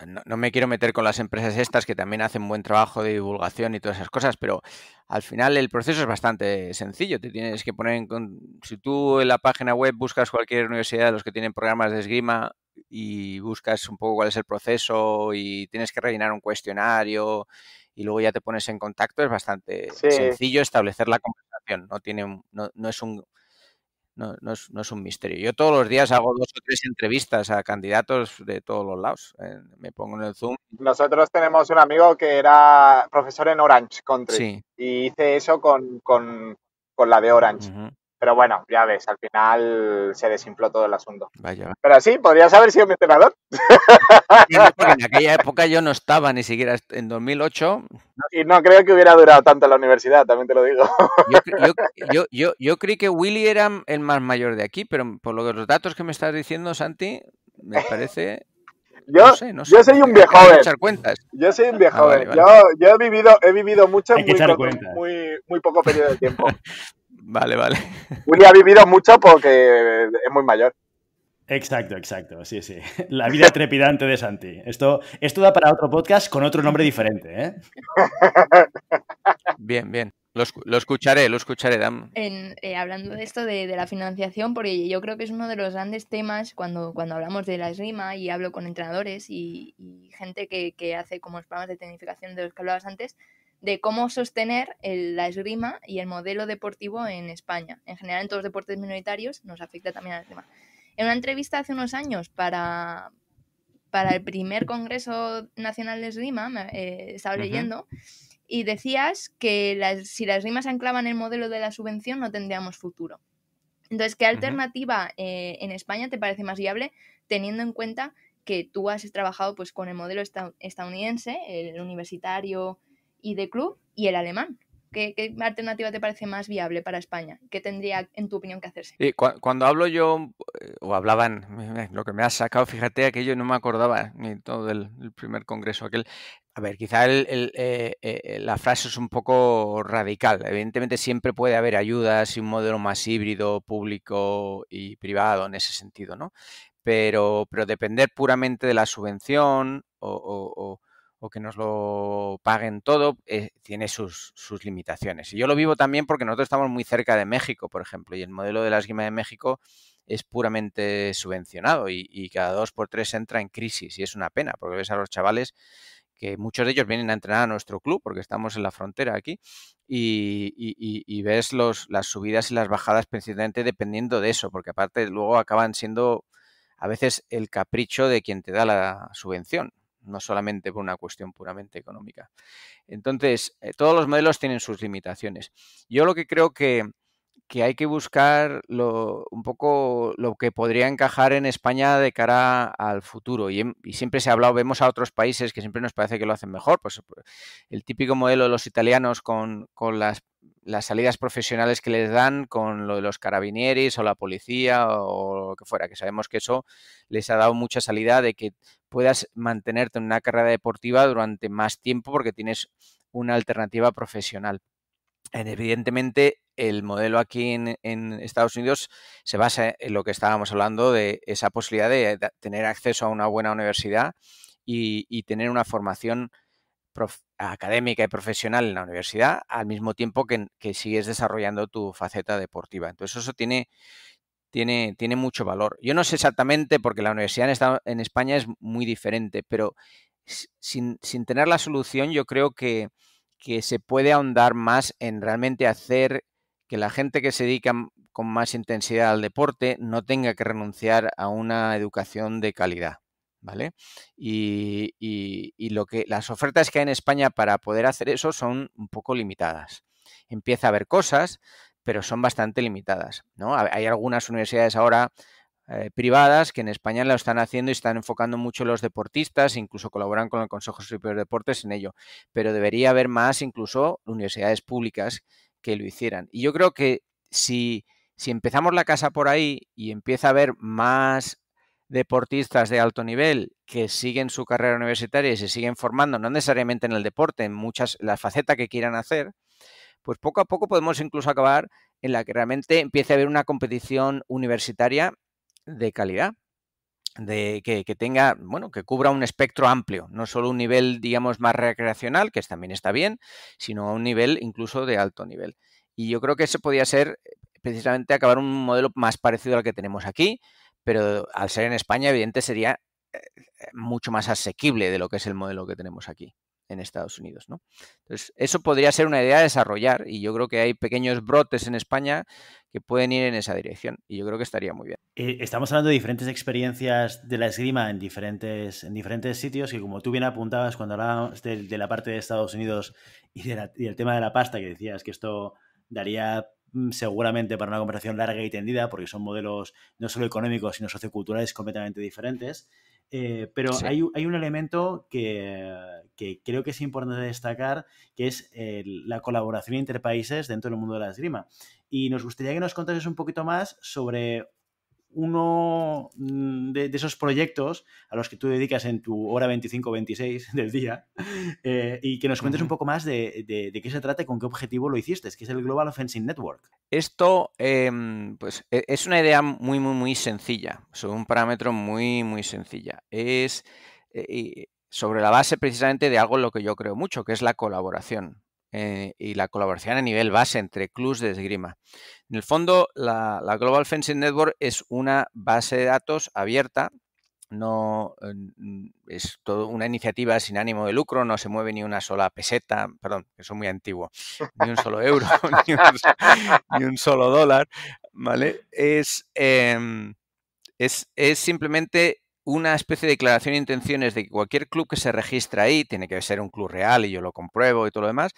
S4: no, no me quiero meter con las empresas estas que también hacen buen trabajo de divulgación y todas esas cosas, pero al final el proceso es bastante sencillo. Te tienes que poner en con- si tú en la página web buscas cualquier universidad de los que tienen programas de esgrima y buscas un poco cuál es el proceso y tienes que rellenar un cuestionario y luego ya te pones en contacto, es bastante
S3: Sí.
S4: sencillo establecer la conversación. No tiene no, no es un no, no es, no es un misterio. Yo todos los días hago dos o tres entrevistas a candidatos de todos los lados. Eh, me pongo en el Zoom.
S3: Nosotros tenemos un amigo que era profesor en Orange Country
S4: Sí.
S3: y hice eso con, con, con la de Orange. Pero bueno, ya ves, al final se desinfló todo el asunto.
S4: Vaya.
S3: Pero sí, podrías haber sido mi entrenador
S4: en aquella época yo no estaba ni siquiera en 2008.
S3: y no creo que hubiera durado tanto en la universidad, también te lo digo.
S4: Yo, (laughs) yo, yo, yo, yo creí que Willy era el más mayor de aquí, pero por lo que los datos que me estás diciendo, Santi, me parece. (laughs)
S3: Yo,
S4: no sé, no sé.
S3: yo soy un viejo joven.
S4: echar cuentas.
S3: Yo soy un viejo
S4: Ah, vale,
S3: joven. Yo, yo he vivido, he vivido mucho muy, muy, muy poco periodo de tiempo. (laughs)
S4: Vale, vale.
S3: Willy ha vivido mucho porque es muy mayor.
S2: Exacto, exacto, sí, sí. La vida trepidante de Santi. Esto, esto da para otro podcast con otro nombre diferente, ¿eh? (laughs)
S4: Bien, bien. Lo, escu- lo escucharé, lo escucharé. dam-
S1: En, eh, hablando de esto de, de la financiación, porque yo creo que es uno de los grandes temas cuando, cuando hablamos de la esgrima y hablo con entrenadores y, y gente que, que hace como los programas de tecnificación de los que hablabas antes, de cómo sostener el- la esgrima y el modelo deportivo en España. En general, en todos los deportes minoritarios nos afecta también a la esgrima. En una entrevista hace unos años para, para el primer Congreso Nacional de Esgrima, eh, estaba leyendo, y decías que las, si las rimas se anclaban en el modelo de la subvención no tendríamos futuro. Entonces, ¿qué alternativa eh, en España te parece más viable teniendo en cuenta que tú has trabajado pues, con el modelo esta- estadounidense, el universitario y de club, y el alemán? ¿Qué, qué alternativa te parece más viable para España? ¿Qué tendría, en tu opinión, que hacerse?
S4: Cuando hablo yo, eh, o hablaban, lo que me has sacado, fíjate, aquello no me acordaba ni todo del primer congreso aquel. A ver, quizá el- el, eh, eh, la frase es un poco radical. Evidentemente siempre puede haber ayudas y un modelo más híbrido, público y privado en ese sentido, ¿no? Pero, pero depender puramente de la subvención o- o que nos lo paguen todo, eh, tiene sus, sus limitaciones. Y yo lo vivo también porque nosotros estamos muy cerca de México, por ejemplo, y el modelo de la esgrima de México es puramente subvencionado y, cada dos por tres entra en crisis y es una pena porque ves a los chavales que muchos de ellos vienen a entrenar a nuestro club porque estamos en la frontera aquí y ves los, las subidas y las bajadas precisamente dependiendo de eso, porque aparte luego acaban siendo a veces el capricho de quien te da la subvención, no solamente por una cuestión puramente económica. Entonces, eh, todos los modelos tienen sus limitaciones. Yo lo que creo que, que hay que buscar lo, un poco lo que podría encajar en España de cara al futuro. Y, siempre se ha hablado, vemos a otros países que siempre nos parece que lo hacen mejor. Pues el típico modelo de los italianos con, las, las, salidas profesionales que les dan, con lo de los carabinieris o la policía o lo que fuera, que sabemos que eso les ha dado mucha salida de que puedas mantenerte en una carrera deportiva durante más tiempo porque tienes una alternativa profesional. Evidentemente, el modelo aquí en, Estados Unidos se basa en lo que estábamos hablando de esa posibilidad de, tener acceso a una buena universidad y, tener una formación académica y profesional en la universidad al mismo tiempo que, sigues desarrollando tu faceta deportiva. Entonces eso tiene, tiene, tiene mucho valor. Yo no sé exactamente porque la universidad en, en España es muy diferente, pero sin, sin tener la solución yo creo que que se puede ahondar más en realmente hacer que la gente que se dedica con más intensidad al deporte no tenga que renunciar a una educación de calidad. ¿Vale? Y, lo que las ofertas que hay en España para poder hacer eso son un poco limitadas. Empieza a haber cosas, pero son bastante limitadas. ¿no? Hay algunas universidades ahora eh, privadas que en España lo están haciendo y están enfocando mucho los deportistas, incluso colaboran con el Consejo Superior de Deportes en ello. Pero debería haber más, incluso universidades públicas que lo hicieran. Y yo creo que si, si empezamos la casa por ahí y empieza a haber más deportistas de alto nivel que siguen su carrera universitaria y se siguen formando, no necesariamente en el deporte, en muchas, la faceta que quieran hacer, pues poco a poco podemos incluso acabar en la que realmente empiece a haber una competición universitaria de calidad, de que, tenga, bueno, que cubra un espectro amplio, no solo un nivel, digamos, más recreacional, que también está bien, sino un nivel incluso de alto nivel. Y yo creo que eso podría ser eh, precisamente acabar un modelo más parecido al que tenemos aquí, pero al ser en España, evidente, sería eh, mucho más asequible de lo que es el modelo que tenemos aquí en Estados Unidos. ¿no? Entonces, eso podría ser una idea a desarrollar y yo creo que hay pequeños brotes en España que pueden ir en esa dirección y yo creo que estaría muy bien.
S2: Eh, estamos hablando de diferentes experiencias de la esgrima en diferentes, en diferentes sitios y como tú bien apuntabas cuando hablábamos de, la parte de Estados Unidos y, del tema de la pasta, que decías que esto daría mm, seguramente para una conversación larga y tendida, porque son modelos no solo económicos, sino socioculturales completamente diferentes. Eh, pero hay, un elemento que, creo que es importante destacar, que es la colaboración entre países dentro del mundo de la esgrima. Y nos gustaría que nos contases un poquito más sobre uno mm, de, esos proyectos a los que tú dedicas en tu hora 25-26 del día (laughs) eh, y que nos cuentes un poco más de, qué se trata y con qué objetivo lo hiciste, que es el Global Offensive Network.
S4: Esto em, pues, e, es una idea muy, muy, muy sencilla, sobre un parámetro muy, muy sencilla. Es eh, sobre la base precisamente de algo en lo que yo creo mucho, que es la colaboración. Eh, y la colaboración a nivel base entre clubs de esgrima. En el fondo, la, Global Fencing Network es una base de datos abierta, no es toda una iniciativa sin ánimo de lucro, no se mueve ni una sola peseta, perdón, eso es muy antiguo, ni un solo euro, (laughs) ni, un, solo dólar, ¿vale? Es, em, es, es simplemente una especie de declaración de intenciones de que cualquier club que se registra ahí, tiene que ser un club real y yo lo compruebo y todo lo demás,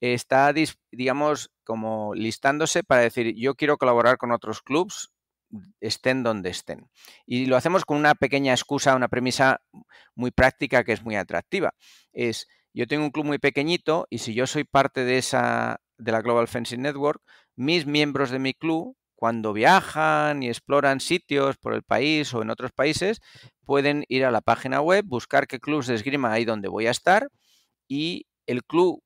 S4: está, digamos, como listándose para decir, yo quiero colaborar con otros clubs, estén donde estén. Y lo hacemos con una pequeña excusa, una premisa muy práctica que es muy atractiva. Es, yo tengo un club muy pequeñito y si yo soy parte de esa de la Global Fencing Network, mis miembros de mi club cuando viajan y exploran sitios por el país o en otros países, pueden ir a la página web, buscar qué clubs de esgrima hay donde voy a estar y el club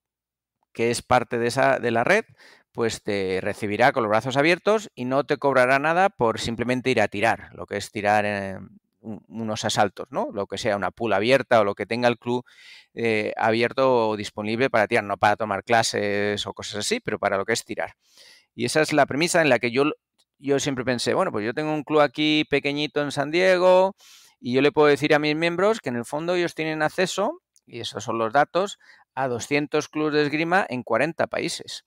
S4: que es parte de, esa, de la red, pues te recibirá con los brazos abiertos y no te cobrará nada por simplemente ir a tirar, lo que es tirar unos asaltos, ¿no? Lo que sea, una pool abierta o lo que tenga el club eh, abierto o disponible para tirar, no para tomar clases o cosas así, pero para lo que es tirar. Y esa es la premisa en la que yo, yo siempre pensé, bueno, pues yo tengo un club aquí pequeñito en San Diego y yo le puedo decir a mis miembros que en el fondo ellos tienen acceso, y esos son los datos, a 200 clubes de esgrima en 40 países.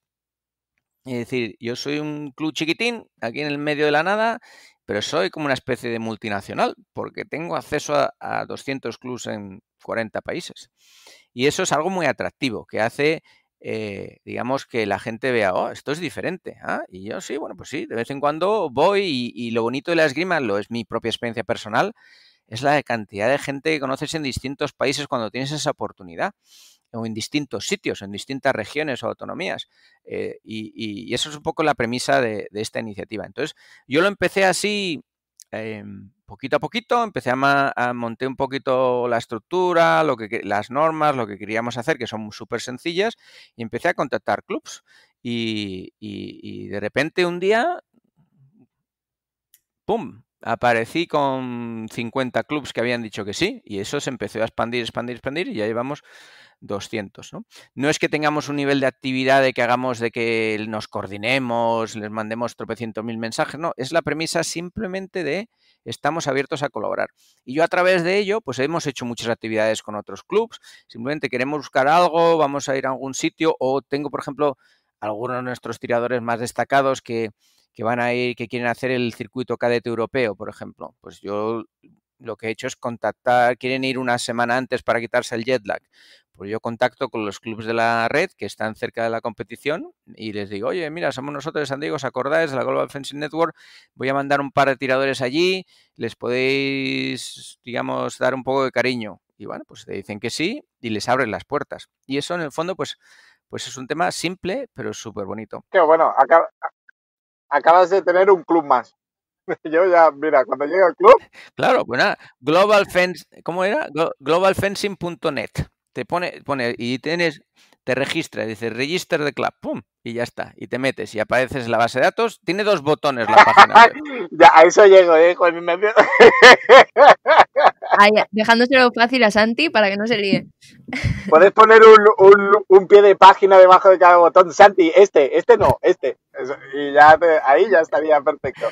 S4: Es decir, yo soy un club chiquitín, aquí en el medio de la nada, pero soy como una especie de multinacional, porque tengo acceso a, a 200 clubes en 40 países. Y eso es algo muy atractivo, que hace eh, digamos, que la gente vea, oh, esto es diferente. ¿ah? Y yo sí, bueno, pues sí, de vez en cuando voy y, lo bonito de la esgrima, lo es mi propia experiencia personal, es la cantidad de gente que conoces en distintos países cuando tienes esa oportunidad o en distintos sitios, en distintas regiones o autonomías. Eh, y, eso es un poco la premisa de, esta iniciativa. Entonces, yo lo empecé así, em, poquito a poquito, empecé a, a, montar un poquito la estructura, lo que, las normas, lo que queríamos hacer, que son súper sencillas, y empecé a contactar clubs. Y, y de repente un día, ¡pum! Aparecí con 50 clubs que habían dicho que sí y eso se empezó a expandir, expandir, expandir y ya llevamos 200. ¿no? no es que tengamos un nivel de actividad de que hagamos de que nos coordinemos, les mandemos tropecientos mil mensajes, no, es la premisa simplemente de estamos abiertos a colaborar. Y yo a través de ello, pues hemos hecho muchas actividades con otros clubs, simplemente queremos buscar algo, vamos a ir a algún sitio o tengo, por ejemplo, algunos de nuestros tiradores más destacados que que van a ir, que quieren hacer el circuito cadete europeo, por ejemplo. Pues yo lo que he hecho es contactar, quieren ir una semana antes para quitarse el jet lag. Pues yo contacto con los clubes de la red que están cerca de la competición y les digo, oye, mira, somos nosotros de San Diego, ¿os acordáis de la Global Fencing Network? Voy a mandar un par de tiradores allí, les podéis, digamos, dar un poco de cariño. Y bueno, pues te dicen que sí y les abren las puertas. Y eso en el fondo, pues, pues es un tema simple, pero súper bonito.
S3: Bueno, acá acabas de tener un club más. (laughs) Yo ya, mira, cuando llegue al club.
S4: Claro, pues nada, Global Fence, ¿cómo era? Globalfencing.net. Te pone, pone, y tienes, te registra, dice register the club, pum, y ya está. Y te metes y apareces en la base de datos. Tiene dos botones la (laughs) página.
S3: ya, a eso llego, eh, (laughs)
S1: Dejándoselo fácil a Santi para que no se líe.
S3: Puedes poner un, pie de página debajo de cada botón. Santi, este, este no, este. Y ya ahí ya estaría perfecto.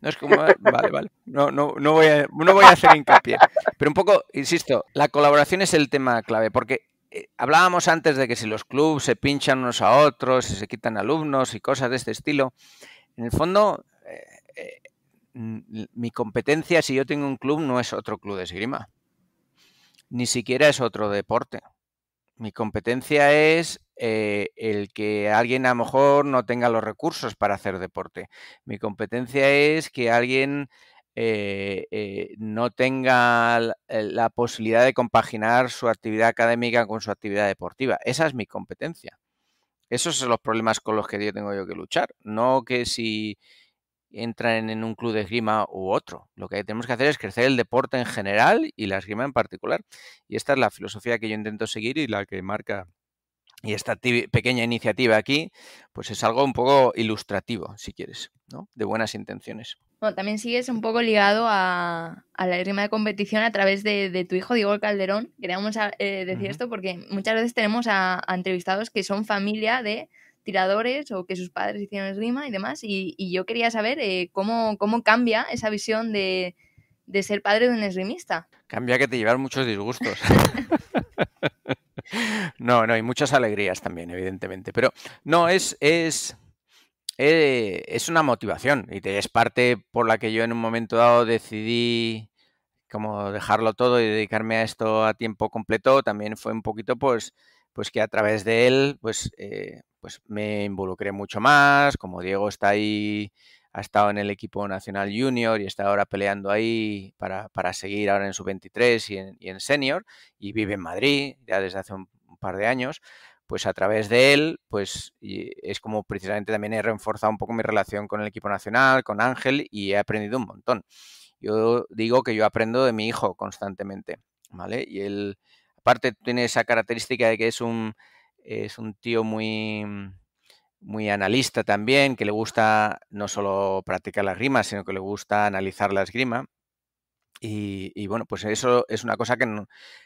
S4: No, es como, vale, vale. No, no, no, voy a, no voy a hacer hincapié. Pero un poco, insisto, la colaboración es el tema clave, porque eh, hablábamos antes de que si los clubes se pinchan unos a otros, si se quitan alumnos y cosas de este estilo, en el fondo, eh, mi competencia, si yo tengo un club, no es otro club de esgrima. Ni siquiera es otro deporte. Mi competencia es eh, el que alguien a lo mejor no tenga los recursos para hacer deporte. Mi competencia es que alguien eh, eh, no tenga la posibilidad de compaginar su actividad académica con su actividad deportiva. Esa es mi competencia. Esos son los problemas con los que yo tengo yo que luchar. No que si entran en un club de esgrima u otro. Lo que tenemos que hacer es crecer el deporte en general y la esgrima en particular. Y esta es la filosofía que yo intento seguir y la que marca. Y esta pequeña iniciativa aquí, pues es algo un poco ilustrativo, si quieres, ¿no? De buenas intenciones.
S1: Bueno, también sigues un poco ligado a, la esgrima de competición a través de, tu hijo Diego Calderón. Queríamos eh, decir esto porque muchas veces tenemos a entrevistados que son familia de tiradores o que sus padres hicieron esgrima y demás. Y, yo quería saber eh, cómo, cómo cambia esa visión de, ser padre de un esgrimista.
S4: Cambia que te llevan muchos disgustos. (laughs) no, no, hay muchas alegrías también, evidentemente. Pero no, es, es, eh, es una motivación y es parte por la que yo en un momento dado decidí como dejarlo todo y dedicarme a esto a tiempo completo. También fue un poquito pues pues que a través de él, pues, eh, pues me involucré mucho más, como Diego está ahí, ha estado en el equipo nacional junior y está ahora peleando ahí para, seguir ahora en su 23 y en, senior, y vive en Madrid ya desde hace un, par de años, pues a través de él, pues es como precisamente también he reforzado un poco mi relación con el equipo nacional, con Ángel, y he aprendido un montón. Yo digo que yo aprendo de mi hijo constantemente, ¿vale? Y él Aparte tiene esa característica de que es un, es un tío muy, muy analista también, que le gusta no solo practicar la esgrima, sino que le gusta analizar la esgrima. Y, bueno, pues eso es una cosa que,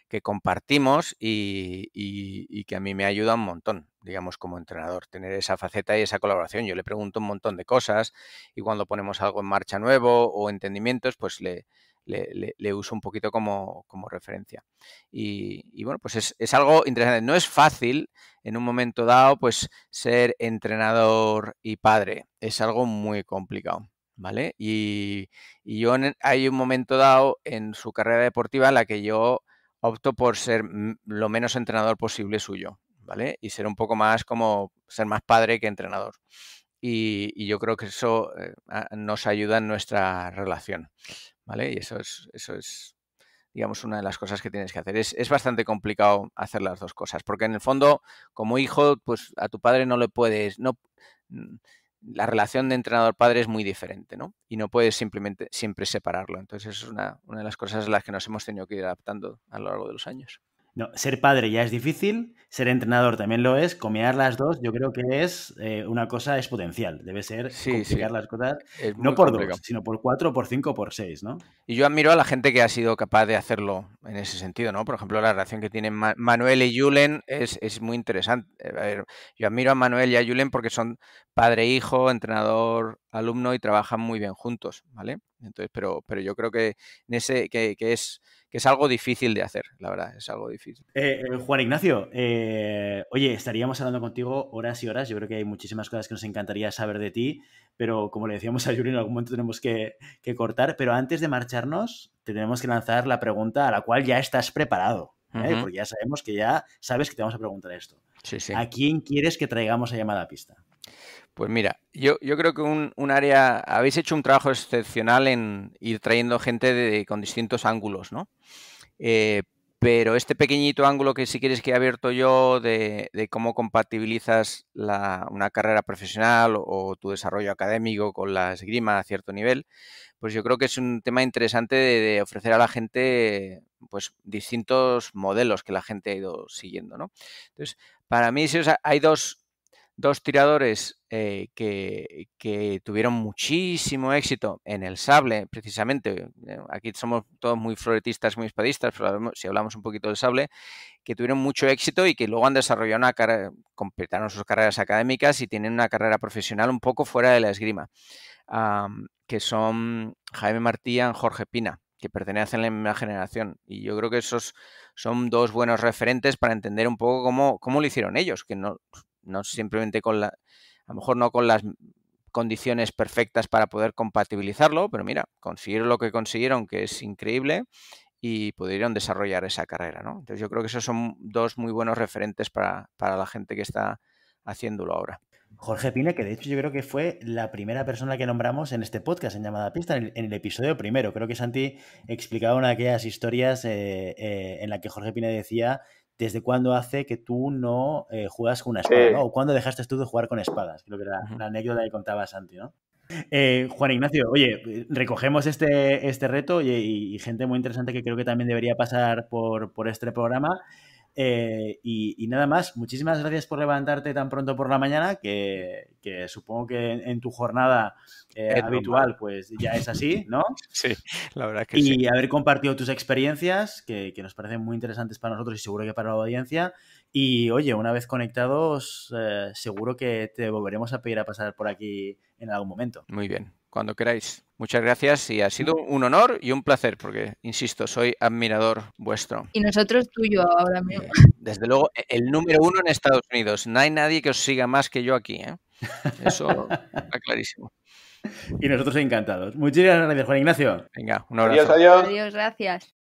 S4: que compartimos y, y, que a mí me ayuda un montón, digamos, como entrenador, tener esa faceta y esa colaboración. Yo le pregunto un montón de cosas y cuando ponemos algo en marcha nuevo o entendimientos, pues le, le, uso un poquito como, referencia. Y, bueno, pues es, algo interesante. No es fácil en un momento dado, pues ser entrenador y padre. Es algo muy complicado. ¿Vale? Y, yo hay un momento dado en su carrera deportiva en la que yo opto por ser lo menos entrenador posible suyo, ¿vale? Y ser un poco más como ser más padre que entrenador. Y, yo creo que eso eh, nos ayuda en nuestra relación, ¿vale? Y eso es, eso es digamos, una de las cosas que tienes que hacer. Es, es, bastante complicado hacer las dos cosas, porque en el fondo, como hijo, pues a tu padre no le puedes, no, la relación de entrenador-padre es muy diferente, ¿no? Y no puedes simplemente siempre separarlo. Entonces, eso es una, una de las cosas a las que nos hemos tenido que ir adaptando a lo largo de los años.
S2: No, ser padre ya es difícil, ser entrenador también lo es, combinar las dos yo creo que es eh, una cosa exponencial, debe ser sí, complicar las cosas, no por dos, sino por cuatro, por cinco, por seis, ¿no?
S4: Y yo admiro a la gente que ha sido capaz de hacerlo en ese sentido, ¿no? Por ejemplo, la relación que tienen Manuel y Julen es, es muy interesante. A ver, yo admiro a Manuel y a Julen porque son padre e entrenador, alumno y trabajan muy bien juntos, ¿vale? Entonces, pero, pero yo creo que en ese que, que es que es algo difícil de hacer, la verdad, es algo difícil.
S2: Eh, eh, Juan Ignacio, eh, oye, estaríamos hablando contigo horas y horas, yo creo que hay muchísimas cosas que nos encantaría saber de ti, pero como le decíamos a Yuri, en algún momento tenemos que, cortar, pero antes de marcharnos, te tenemos que lanzar la pregunta a la cual ya estás preparado, porque ya sabemos que ya sabes que te vamos a preguntar esto.
S4: Sí, sí.
S2: ¿A quién quieres que traigamos a llamada a pista?
S4: Pues mira, yo, creo que un, área, habéis hecho un trabajo excepcional en ir trayendo gente de, con distintos ángulos, ¿no? Eh, pero este pequeñito ángulo que si quieres que he abierto yo de, cómo compatibilizas una carrera profesional o, tu desarrollo académico con la esgrima a cierto nivel, pues yo creo que es un tema interesante de, ofrecer a la gente pues distintos modelos que la gente ha ido siguiendo, ¿no? Entonces, para mí hay dos, dos tiradores eh, que, tuvieron muchísimo éxito en el sable, precisamente. Eh, aquí somos todos muy floretistas, muy espadistas, pero si hablamos un poquito del sable, que tuvieron mucho éxito y que luego han desarrollado una carrera, completaron sus carreras académicas y tienen una carrera profesional un poco fuera de la esgrima, que son Jaime Martía y Jorge Pina que pertenecen a la misma generación. Y yo creo que esos son dos buenos referentes para entender un poco cómo, cómo lo hicieron ellos, que no, no simplemente con la, a lo mejor no con las condiciones perfectas para poder compatibilizarlo, pero mira, consiguieron lo que consiguieron, que es increíble, y pudieron desarrollar esa carrera, ¿no? Entonces yo creo que esos son dos muy buenos referentes para, la gente que está haciéndolo ahora.
S2: Jorge Pina, que de hecho yo creo que fue la primera persona que nombramos en este podcast, en Llamada Pista, en el, episodio primero. Creo que Santi explicaba una de aquellas historias eh, eh, en la que Jorge Pina decía desde cuándo hace que tú no eh, juegas con una espada, ¿no? O cuándo dejaste tú de jugar con espadas, creo que era la anécdota que contaba Santi, ¿no? Eh, Juan Ignacio, oye, recogemos este, este reto y, gente muy interesante que creo que también debería pasar por, por este programa. Eh, y, nada más, muchísimas gracias por levantarte tan pronto por la mañana, que, supongo que en, tu jornada eh, habitual pues ya es así, ¿no? (laughs)
S4: Sí, la verdad que
S2: y
S4: sí.
S2: Y haber compartido tus experiencias, que, nos parecen muy interesantes para nosotros y seguro que para la audiencia. Y oye, una vez conectados, eh, seguro que te volveremos a pedir a pasar por aquí en algún momento.
S4: Muy bien, cuando queráis. Muchas gracias y ha sido un honor y un placer porque, insisto, soy admirador vuestro.
S1: Y nosotros tuyo ahora mismo.
S4: Desde luego, e-, el número uno en Estados Unidos. No hay nadie que os siga más que yo aquí. ¿eh? Eso está (laughs) clarísimo.
S2: Y nosotros encantados. Muchísimas gracias, Juan Ignacio.
S4: Venga, un abrazo.
S5: Adiós,
S1: adiós. gracias.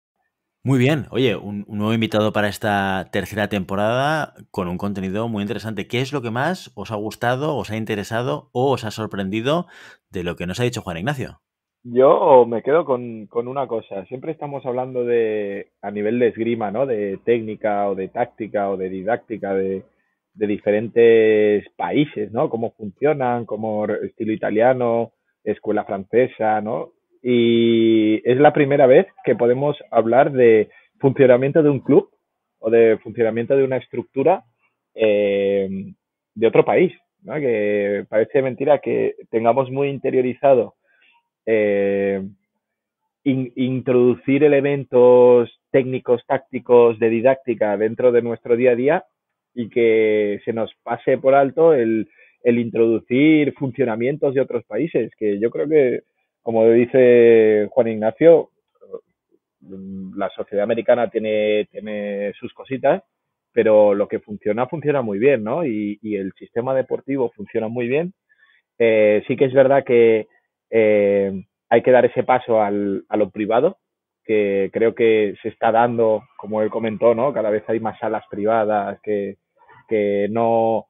S2: Muy bien, oye, un, nuevo invitado para esta tercera temporada con un contenido muy interesante. ¿Qué es lo que más os ha gustado, os ha interesado o os ha sorprendido de lo que nos ha dicho Juan Ignacio?
S5: Yo me quedo con, una cosa. Siempre estamos hablando de, a nivel de esgrima, ¿no? De técnica o de táctica o de didáctica de, diferentes países, ¿no? Cómo funcionan, como estilo italiano, escuela francesa, ¿no? Y es la primera vez que podemos hablar de funcionamiento de un club o de funcionamiento de una estructura eh, de otro país, ¿no? Que parece mentira que tengamos muy interiorizado eh, introducir elementos técnicos, tácticos, de didáctica dentro de nuestro día a día y que se nos pase por alto el, introducir funcionamientos de otros países, que yo creo que, como dice Juan Ignacio, la sociedad americana tiene, tiene sus cositas, pero lo que funciona, funciona muy bien, ¿no? Y, el sistema deportivo funciona muy bien. Eh, sí que es verdad que eh, hay que dar ese paso al, a lo privado, que creo que se está dando, como él comentó, ¿no? Cada vez hay más salas privadas que, que no,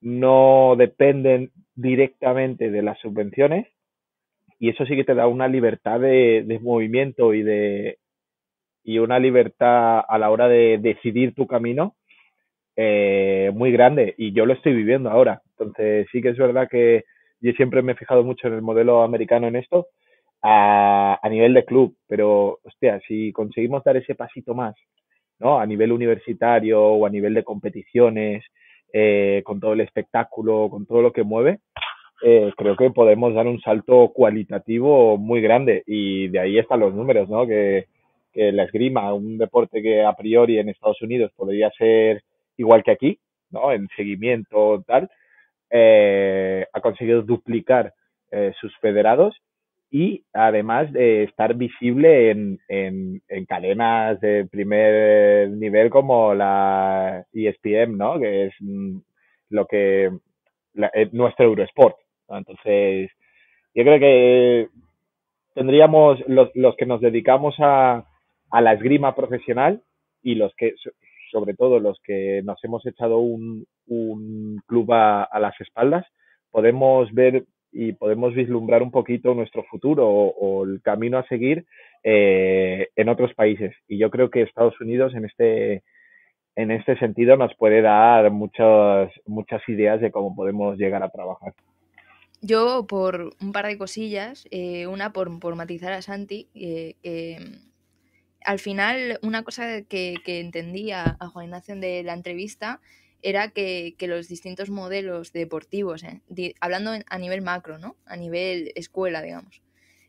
S5: no dependen directamente de las subvenciones y eso sí que te da una libertad de, de movimiento y de y una libertad a la hora de decidir tu camino eh, muy grande y yo lo estoy viviendo ahora. Entonces sí que es verdad que yo siempre me he fijado mucho en el modelo americano en esto a, a nivel de club, pero hostia, si conseguimos dar ese pasito más, ¿no? A nivel universitario o a nivel de competiciones, eh, con todo el espectáculo, con todo lo que mueve, eh, creo que podemos dar un salto cualitativo muy grande y de ahí están los números, ¿no? Que, que la esgrima, un deporte que a priori en Estados Unidos podría ser igual que aquí, ¿no? En seguimiento, tal, eh, ha conseguido duplicar eh, sus federados y además de estar visible en, en, en, cadenas de primer nivel como la ESPN, ¿no? Que es mm, lo que la, eh, nuestro Eurosport. Entonces, yo creo que tendríamos los, los que nos dedicamos a, a la esgrima profesional y los que sobre todo los que nos hemos echado un, club a, las espaldas, podemos ver y podemos vislumbrar un poquito nuestro futuro o, o el camino a seguir eh, en otros países. Y yo creo que Estados Unidos en este, en este sentido nos puede dar muchas, muchas ideas de cómo podemos llegar a trabajar.
S1: Yo, por un par de cosillas, eh, una por, por, matizar a Santi, eh, que al final, una cosa que, que entendía a Juan Ignacio de la entrevista era que, que los distintos modelos deportivos, eh, hablando a nivel macro, ¿no? A nivel escuela, digamos,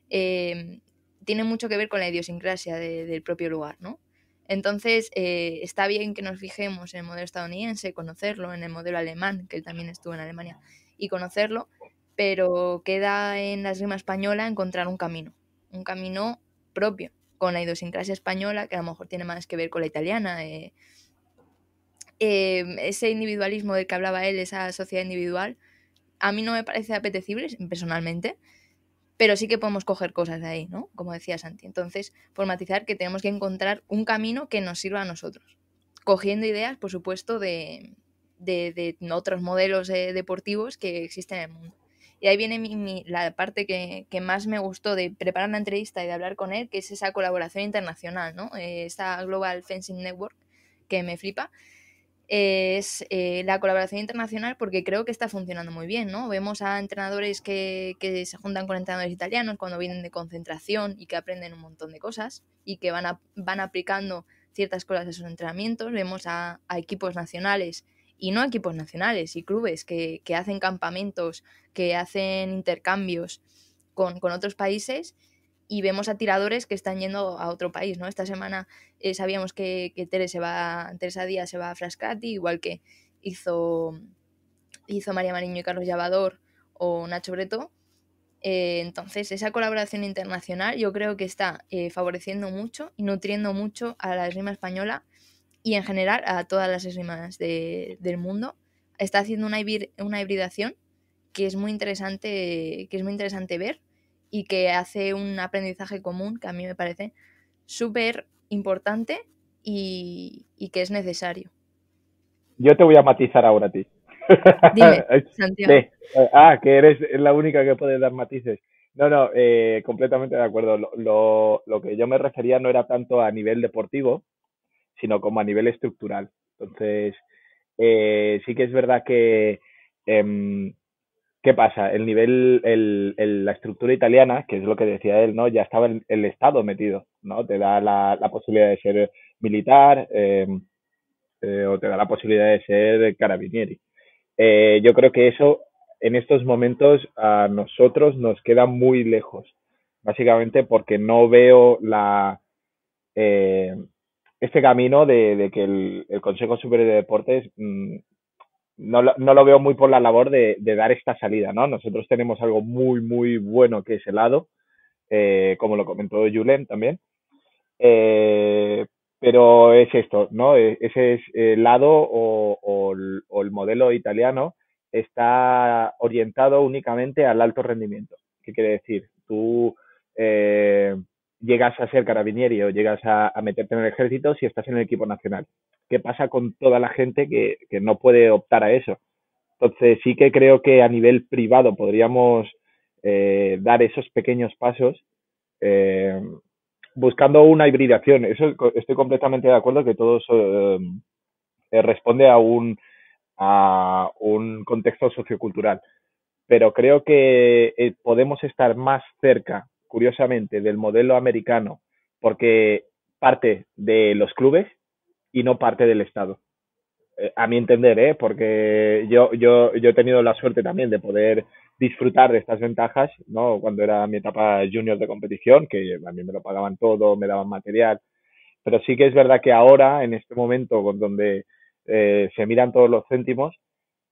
S1: eh, tiene mucho que ver con la idiosincrasia de, del propio lugar, ¿no? Entonces, eh, está bien que nos fijemos en el modelo estadounidense, conocerlo, en el modelo alemán, que él también estuvo en Alemania, y conocerlo, pero queda en la esgrima española encontrar un camino, un camino propio, con la idiosincrasia española, que a lo mejor tiene más que ver con la italiana. Eh, eh, ese individualismo del que hablaba él, esa sociedad individual, a mí no me parece apetecible personalmente, pero sí que podemos coger cosas de ahí, ¿no? Como decía Santi. Entonces, por matizar que tenemos que encontrar un camino que nos sirva a nosotros, cogiendo ideas, por supuesto, de, de, de otros modelos eh, deportivos que existen en el mundo. Y ahí viene mi, mi, la parte que, que, más me gustó de preparar la entrevista y de hablar con él, que es esa colaboración internacional, ¿no? Eh, esta Global Fencing Network, que me flipa, es eh, la colaboración internacional porque creo que está funcionando muy bien, ¿no? Vemos a entrenadores que, que, se juntan con entrenadores italianos cuando vienen de concentración y que aprenden un montón de cosas y que van, a, van aplicando ciertas cosas a sus entrenamientos. Vemos a, a equipos nacionales y no equipos nacionales y clubes que, que hacen campamentos, que hacen intercambios con, con, otros países y vemos a tiradores que están yendo a otro país, ¿no? Esta semana eh, sabíamos que, que Tere se va, Teresa Díaz se va a Frascati, igual que hizo, hizo María Mariño y Carlos Llavador o Nacho Breto. Eh, entonces, esa colaboración internacional yo creo que está eh, favoreciendo mucho y nutriendo mucho a la esgrima española y en general a todas las esgrimas de, del mundo. Está haciendo una, una hibridación que es muy interesante, que es muy interesante ver y que hace un aprendizaje común que a mí me parece súper importante y, y, que es necesario.
S5: Yo te voy a matizar ahora a ti. (laughs)
S1: Dime, (laughs) Santiago.
S5: Ah, que eres la única que puede dar matices. No, no, eh, completamente de acuerdo. Lo, lo, lo, que yo me refería no era tanto a nivel deportivo, sino como a nivel estructural. Entonces, eh, sí que es verdad que, eh, ¿qué pasa? El nivel, el, la estructura italiana, que es lo que decía él, ¿no? Ya estaba el, Estado metido, ¿no? Te da la, posibilidad de ser militar eh, eh, o te da la posibilidad de ser carabinieri. Eh, yo creo que eso en estos momentos a nosotros nos queda muy lejos, básicamente porque no veo la, este camino de, que el, Consejo Superior de Deportes mmm, no, lo, no, lo veo muy por la labor de, dar esta salida, ¿no? Nosotros tenemos algo muy, muy bueno que es el lado, eh, como lo comentó Julen también, eh, pero es esto, ¿no? E, ese es el lado o, o, el, o, el, modelo italiano está orientado únicamente al alto rendimiento. ¿Qué quiere decir? Tú eh,
S3: llegas a ser carabinieri o llegas a, meterte en el ejército si estás en el equipo nacional. ¿Qué pasa con toda la gente que, no puede optar a eso? Entonces sí que creo que a nivel privado podríamos eh, dar esos pequeños pasos eh, buscando una hibridación. Eso estoy completamente de acuerdo que todo eso eh, responde a un, a un contexto sociocultural. Pero creo que podemos estar más cerca curiosamente, del modelo americano, porque parte de los clubes y no parte del Estado. Eh, a mi entender, ¿eh? porque yo, yo, yo he tenido la suerte también de poder disfrutar de estas ventajas, ¿no? Cuando era mi etapa junior de competición, que a mí me lo pagaban todo, me daban material, pero sí que es verdad que ahora, en este momento, donde eh, se miran todos los céntimos,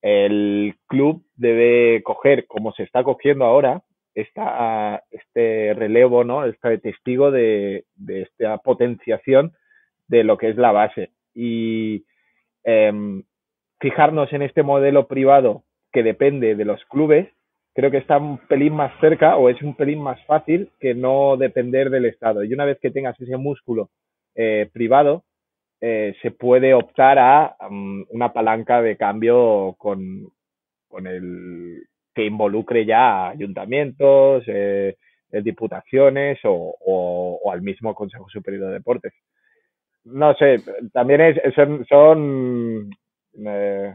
S3: el club debe coger, como se está cogiendo ahora, esta, este relevo, ¿no? Este testigo de, esta potenciación de lo que es la base. Y em, fijarnos en este modelo privado que depende de los clubes, creo que está un pelín más cerca o es un pelín más fácil que no depender del Estado. Y una vez que tengas ese músculo eh, privado, eh, se puede optar a mm, una palanca de cambio con, con el, que involucre ya ayuntamientos, eh, eh, diputaciones o, al mismo Consejo Superior de Deportes. No sé, también es, son, eh,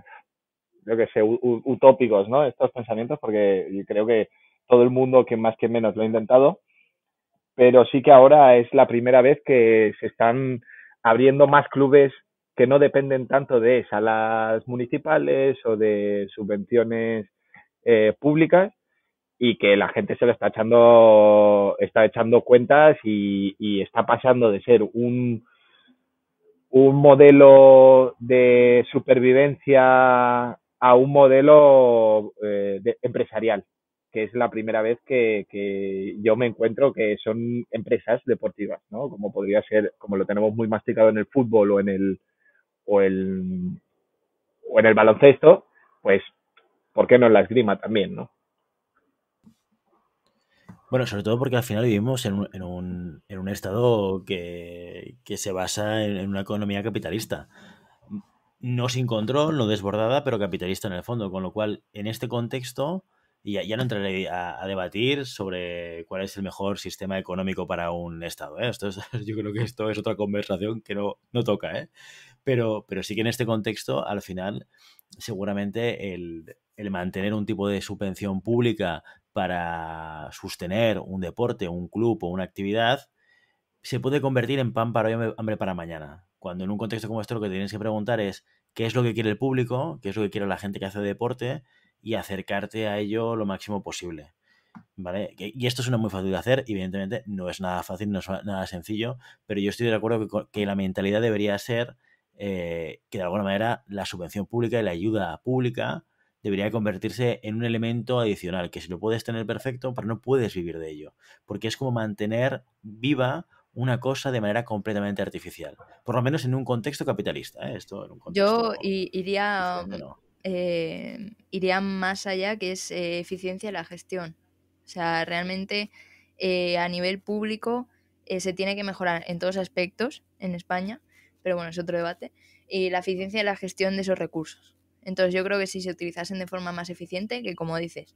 S3: yo que sé, utópicos, ¿no? Estos pensamientos, porque creo que todo el mundo, que más que menos, lo ha intentado, pero sí que ahora es la primera vez que se están abriendo más clubes que no dependen tanto de salas municipales o de subvenciones eh, públicas y que la gente se lo está echando, está echando cuentas y, está pasando de ser un, un modelo de supervivencia a un modelo eh, empresarial, que es la primera vez que, que, yo me encuentro que son empresas deportivas, ¿no? Como podría ser, como lo tenemos muy masticado en el fútbol o en el, o el, o en el baloncesto, pues ¿por qué no la esgrima también, no?
S2: Bueno, sobre todo porque al final vivimos en un, en un, en un estado que, se basa en, una economía capitalista. No sin control, no desbordada, pero capitalista en el fondo. Con lo cual, en este contexto, y ya, no entraré a, debatir sobre cuál es el mejor sistema económico para un Estado. ¿eh? Esto (laughs) yo creo que esto es otra conversación que no, no toca. ¿eh? Pero, pero sí que en este contexto, al final, seguramente el, el mantener un tipo de subvención pública para sostener un deporte, un club o una actividad, se puede convertir en pan para hoy, hambre para mañana. Cuando en un contexto como este lo que tienes que preguntar es qué es lo que quiere el público, qué es lo que quiere la gente que hace deporte y acercarte a ello lo máximo posible. ¿Vale? Y esto suena muy fácil de hacer, evidentemente no es nada fácil, no es nada sencillo, pero yo estoy de acuerdo que, que la mentalidad debería ser eh, que de alguna manera la subvención pública y la ayuda pública debería convertirse en un elemento adicional, que si lo puedes tener perfecto, pero no puedes vivir de ello, porque es como mantener viva una cosa de manera completamente artificial, por lo menos en un contexto capitalista. ¿eh? Esto
S1: Yo iría, eh, iría más allá, que es eh, eficiencia de la gestión. O sea, realmente a nivel público se tiene que mejorar en todos aspectos en España, pero bueno, es otro debate, y la eficiencia de la gestión de esos recursos. Entonces yo creo que si se utilizasen de forma más eficiente, que como dices,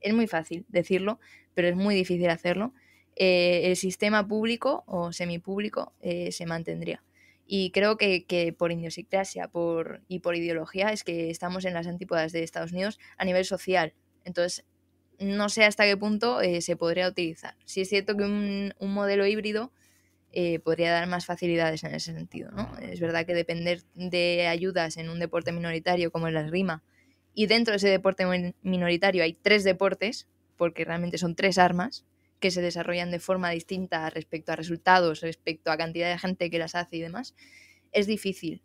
S1: es muy fácil decirlo, pero es muy difícil hacerlo, eh, el sistema público o semipúblico eh, se mantendría. Y creo que, por idiosincrasia por, y por ideología es que estamos en las antípodas de Estados Unidos a nivel social. Entonces, no sé hasta qué punto eh, se podría utilizar. Si es cierto que un modelo híbrido eh, podría dar más facilidades en ese sentido. ¿no? Es verdad que depender de ayudas en un deporte minoritario como el esgrima y dentro de ese deporte minoritario hay tres deportes, porque realmente son tres armas que se desarrollan de forma distinta respecto a resultados, respecto a cantidad de gente que las hace y demás, es difícil.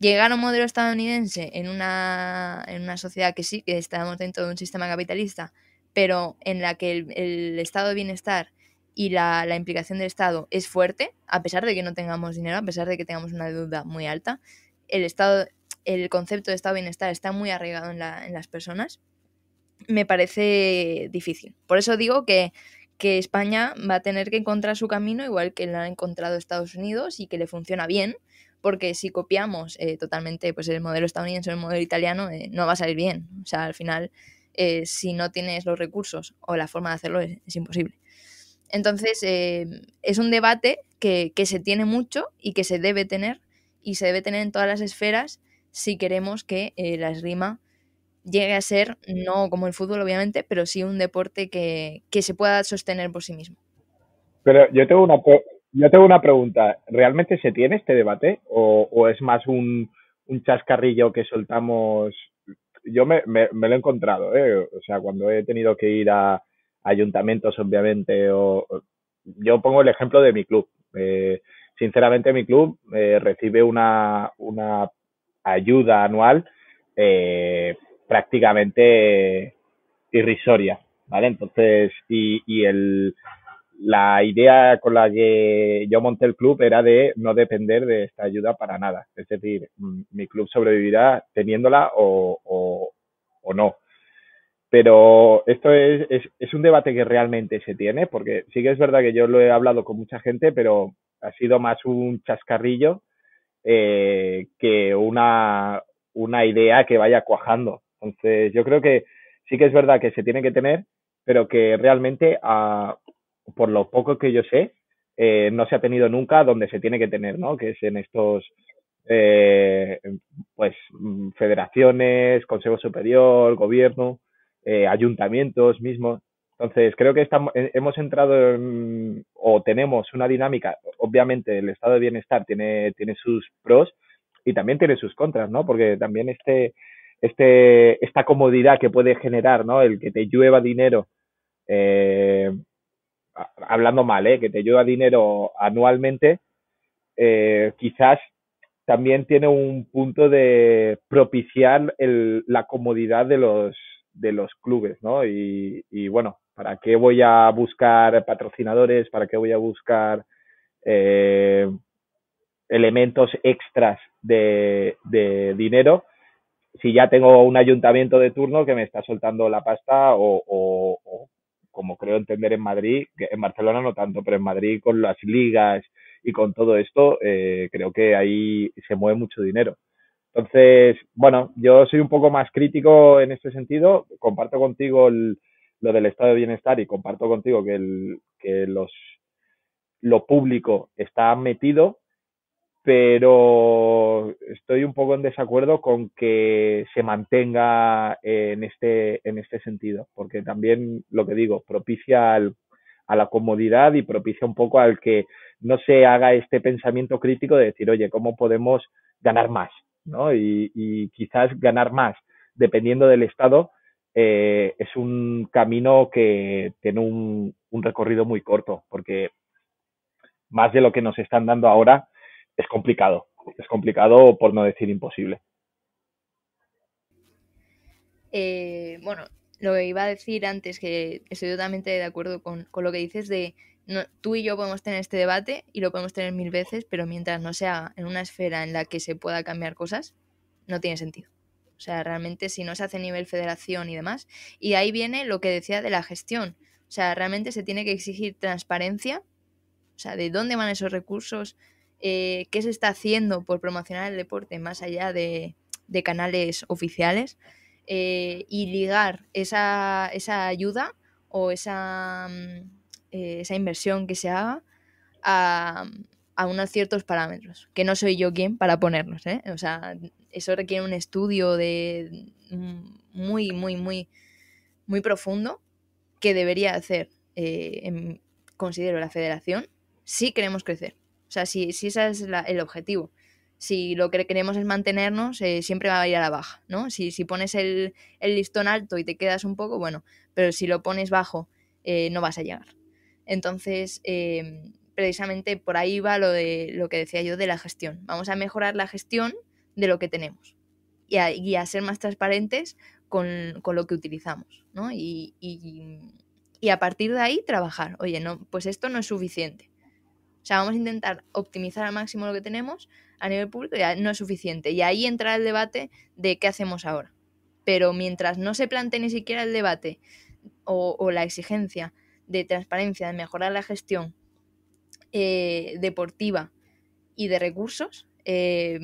S1: Llegar a un modelo estadounidense en una, en una sociedad que sí, que estamos dentro de un sistema capitalista, pero en la que el, el estado de bienestar y la, implicación del Estado es fuerte, a pesar de que no tengamos dinero, a pesar de que tengamos una deuda muy alta, el Estado, el concepto de Estado bienestar está muy arraigado en, las personas, me parece difícil. Por eso digo que, que España va a tener que encontrar su camino igual que lo ha encontrado Estados Unidos y que le funciona bien, porque si copiamos eh, totalmente pues, el modelo estadounidense o el modelo italiano, eh, no va a salir bien. O sea, al final, eh, si no tienes los recursos o la forma de hacerlo, es imposible. Entonces, es un debate que, que se tiene mucho y que se debe tener, y se debe tener en todas las esferas si queremos que la esgrima llegue a ser, no como el fútbol obviamente, pero sí un deporte que, que se pueda sostener por sí mismo.
S3: Pero yo tengo una, yo tengo una pregunta. ¿Realmente se tiene este debate o, o es más un, un, chascarrillo que soltamos? Yo me, me, me, lo he encontrado, ¿eh? O sea, cuando he tenido que ir a, ayuntamientos, obviamente, o, yo pongo el ejemplo de mi club. Eh, sinceramente, mi club eh, recibe una, una ayuda anual eh, prácticamente irrisoria, ¿vale? Entonces, y, y el, la idea con la que yo monté el club era de no depender de esta ayuda para nada. Es decir, mi club sobrevivirá teniéndola o, o, o no. Pero esto es, es, es, un debate que realmente se tiene, porque sí que es verdad que yo lo he hablado con mucha gente, pero ha sido más un chascarrillo eh, que una, una idea que vaya cuajando. Entonces, yo creo que sí que es verdad que se tiene que tener, pero que realmente, uh, por lo poco que yo sé, eh, no se ha tenido nunca donde se tiene que tener, ¿no? Que es en estos, eh, pues, federaciones, Consejo Superior, Gobierno, eh, ayuntamientos mismos. Entonces, creo que estamos, hemos entrado en, o tenemos una dinámica, obviamente el estado de bienestar tiene, tiene sus pros y también tiene sus contras, ¿no? Porque también este, este, esta comodidad que puede generar, ¿no? El que te llueva dinero, eh, hablando mal, ¿eh? Que te llueva dinero anualmente, eh, quizás también tiene un punto de propiciar el, la comodidad de los, de los clubes, ¿no? Y, y, bueno, ¿para qué voy a buscar patrocinadores? ¿Para qué voy a buscar eh, elementos extras de, de dinero? si ya tengo un ayuntamiento de turno que me está soltando la pasta o, o, o, como creo entender en Madrid, que en Barcelona no tanto, pero en Madrid con las ligas y con todo esto, eh, creo que ahí se mueve mucho dinero. Entonces, bueno, yo soy un poco más crítico en este sentido, comparto contigo lo del estado de bienestar y comparto contigo que, el, que los, lo público está metido, pero estoy un poco en desacuerdo con que se mantenga en este, en este sentido, porque también lo que digo, propicia al, a la comodidad y propicia un poco al que no se haga este pensamiento crítico de decir, oye, ¿cómo podemos ganar más? Y, quizás ganar más, dependiendo del Estado, eh, es un camino que tiene un, un recorrido muy corto, porque más de lo que nos están dando ahora, es complicado. Es complicado por no decir imposible.
S1: Eh, bueno, lo que iba a decir antes, que estoy totalmente de acuerdo con, con lo que dices de no, tú y yo podemos tener este debate y lo podemos tener mil veces, pero mientras no sea en una esfera en la que se pueda cambiar cosas, no tiene sentido. O sea, realmente si no se hace a nivel federación y demás. Y ahí viene lo que decía de la gestión. O sea, realmente se tiene que exigir transparencia. O sea, de dónde van esos recursos, eh, qué se está haciendo por promocionar el deporte más allá de, canales oficiales eh, y ligar esa, esa, ayuda o esa, eh, esa, inversión que se haga a, unos ciertos parámetros, que no soy yo quien para ponerlos. ¿eh? O sea, eso requiere un estudio de muy, muy, muy, muy profundo que debería hacer, en, considero, la federación si queremos crecer. O sea, si, si ese es la, el objetivo. Si lo que queremos es mantenernos, eh, siempre va a ir a la baja, ¿no? Si, si pones el, listón alto y te quedas un poco, bueno, pero si lo pones bajo, eh, no vas a llegar. Entonces, eh, precisamente por ahí va lo, de, lo que decía yo de la gestión. Vamos a mejorar la gestión de lo que tenemos y a, y a ser más transparentes con, con, lo que utilizamos, ¿no? Y, y, y a partir de ahí trabajar. Oye, no, pues esto no es suficiente o sea, vamos a intentar optimizar al máximo lo que tenemos a nivel público, ya no es suficiente. Y ahí entra el debate de qué hacemos ahora. Pero mientras no se plantee ni siquiera el debate o, o la exigencia de transparencia, de mejorar la gestión eh, deportiva y de recursos, eh,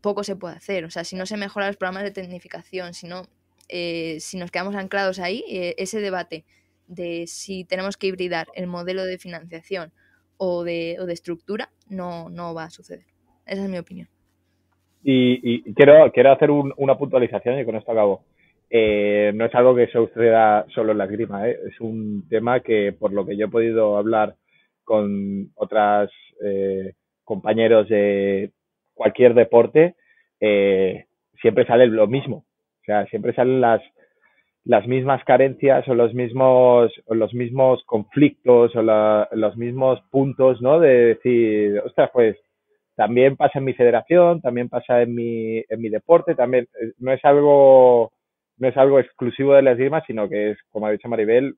S1: poco se puede hacer. O sea, si no se mejoran los programas de tecnificación, si, no, eh, si nos quedamos anclados ahí, ese debate de si tenemos que hibridar el modelo de financiación o de, o de estructura, no, no va a suceder. Esa es mi opinión.
S3: Y, quiero, quiero hacer una puntualización y con esto acabo. Eh, no es algo que suceda solo en la ¿eh? es un tema que por lo que yo he podido hablar con otras eh, compañeros de cualquier deporte, eh, siempre sale lo mismo. O sea, siempre salen las, las mismas carencias o los mismos, o los mismos conflictos o los mismos puntos, ¿no? De decir, ostras, pues también pasa en mi federación, también pasa en mi, en mi deporte, también eh, no es algo no es algo exclusivo de las esgrima, sino que es, como ha dicho Maribel,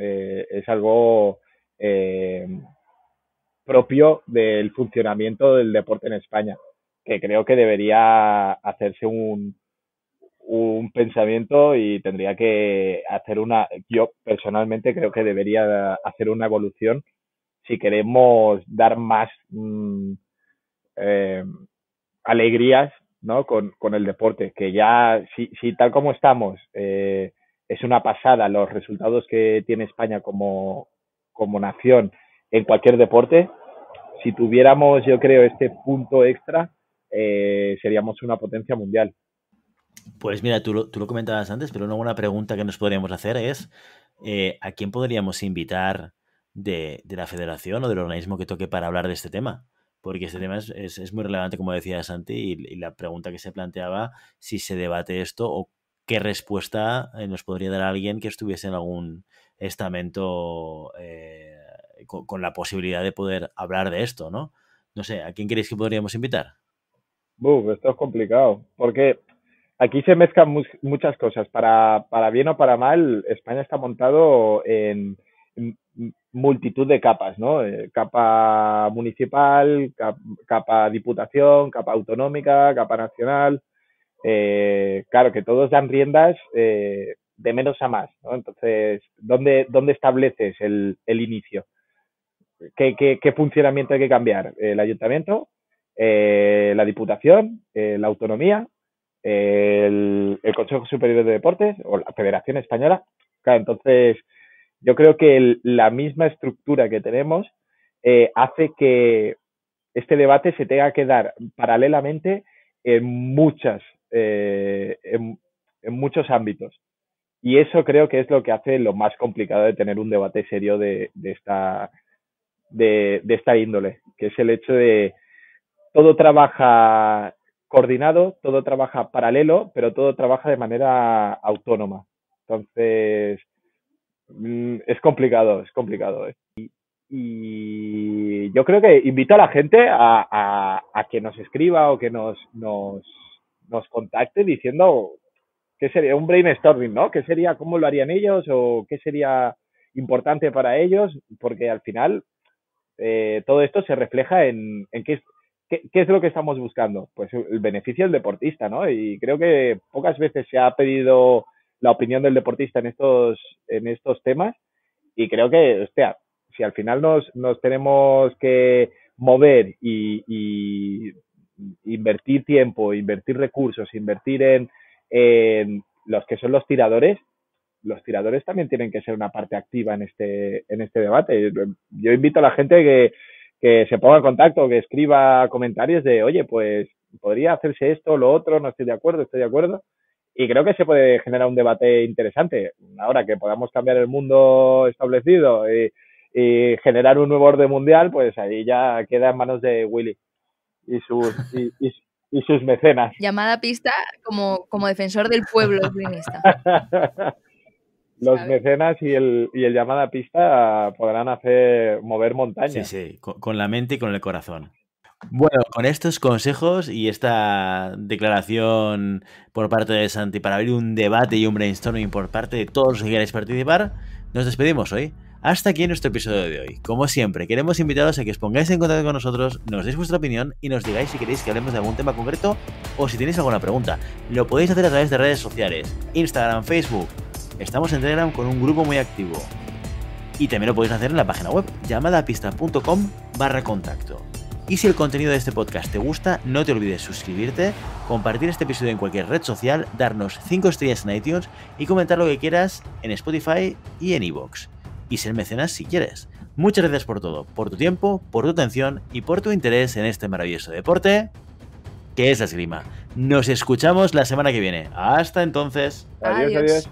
S3: eh, es algo eh, propio del funcionamiento del deporte en España, que creo que debería hacerse un, un pensamiento y tendría que hacer una, yo personalmente creo que debería hacer una evolución si queremos dar más mm, eh, alegrías ¿no? Con, con, el deporte, que ya, si, si tal como estamos, eh, es una pasada los resultados que tiene España como, como nación en cualquier deporte, si tuviéramos, yo creo, este punto extra, eh, seríamos una potencia mundial.
S2: Pues mira, tú lo, tú lo comentabas antes, pero una buena pregunta que nos podríamos hacer es, eh, ¿a quién podríamos invitar de, de, la federación o del organismo que toque para hablar de este tema? Porque este tema es, es, muy relevante, como decía Santi, y, la pregunta que se planteaba, si se debate esto o qué respuesta eh, nos podría dar alguien que estuviese en algún estamento eh, con, la posibilidad de poder hablar de esto, ¿no? No sé, ¿a quién queréis que podríamos invitar?
S3: Uf, esto es complicado, porque aquí se mezclan mu muchas cosas. Para, para bien o para mal, España está montado en multitud de capas, ¿no? Eh, capa municipal, cap, capa diputación, capa autonómica, capa nacional. Eh, claro, que todos dan riendas eh, de menos a más, ¿no? Entonces, ¿dónde, dónde estableces el, el inicio? ¿Qué, ¿Qué, qué, funcionamiento hay que cambiar? ¿El ayuntamiento? Eh, ¿La diputación? ¿La autonomía? El, el, Consejo Superior de Deportes? ¿O la Federación Española? Claro, entonces yo creo que el, la misma estructura que tenemos eh, hace que este debate se tenga que dar paralelamente en muchas, eh, en, muchos ámbitos. Y eso creo que es lo que hace lo más complicado de tener un debate serio de, de esta, de, esta índole, que es el hecho de todo trabaja coordinado, todo trabaja paralelo, pero todo trabaja de manera autónoma. Entonces, es complicado, es complicado. ¿eh? Y, y, yo creo que invito a la gente a, que nos escriba o que nos, nos, nos contacte diciendo qué sería un brainstorming, ¿no? ¿Qué sería, cómo lo harían ellos o qué sería importante para ellos? Porque al final eh, todo esto se refleja en, en qué, qué, qué, es lo que estamos buscando. Pues el beneficio del deportista, ¿no? Y creo que pocas veces se ha pedido la opinión del deportista en estos, en estos temas y creo que, hostia, si al final nos, nos tenemos que mover y, y, invertir tiempo, invertir recursos, invertir en, en, los que son los tiradores, los tiradores también tienen que ser una parte activa en este, en este debate. Yo invito a la gente que, que se ponga en contacto, que escriba comentarios de, oye, pues podría hacerse esto, lo otro, no estoy de acuerdo, estoy de acuerdo y creo que se puede generar un debate interesante. Ahora que podamos cambiar el mundo establecido y, y generar un nuevo orden mundial, pues ahí ya queda en manos de Willy y sus, y, y, y sus mecenas.
S1: Llamada pista como, como defensor del pueblo (laughs)
S3: Los mecenas y el, y el llamada pista podrán hacer mover montañas.
S2: Sí, sí, con, con la mente y con el corazón. Bueno, con estos consejos y esta declaración por parte de Santi para abrir un debate y un brainstorming por parte de todos los que queráis participar, nos despedimos hoy. Hasta aquí nuestro episodio de hoy. Como siempre, queremos invitaros a que os pongáis en contacto con nosotros, nos deis vuestra opinión y nos digáis si queréis que hablemos de algún tema concreto o si tenéis alguna pregunta. Lo podéis hacer a través de redes sociales, Instagram, Facebook. Estamos en Telegram con un grupo muy activo. Y también lo podéis hacer en la página web llamadapista.com barra contacto. Y si el contenido de este podcast te gusta, no te olvides suscribirte, compartir este episodio en cualquier red social, darnos 5 estrellas en iTunes y comentar lo que quieras en Spotify y en iVoox. Y ser mecenas si quieres. Muchas gracias por todo, por tu tiempo, por tu atención y por tu interés en este maravilloso deporte que es la esgrima. Nos escuchamos la semana que viene. Hasta entonces.
S3: Adiós,
S1: Adiós.
S3: adiós.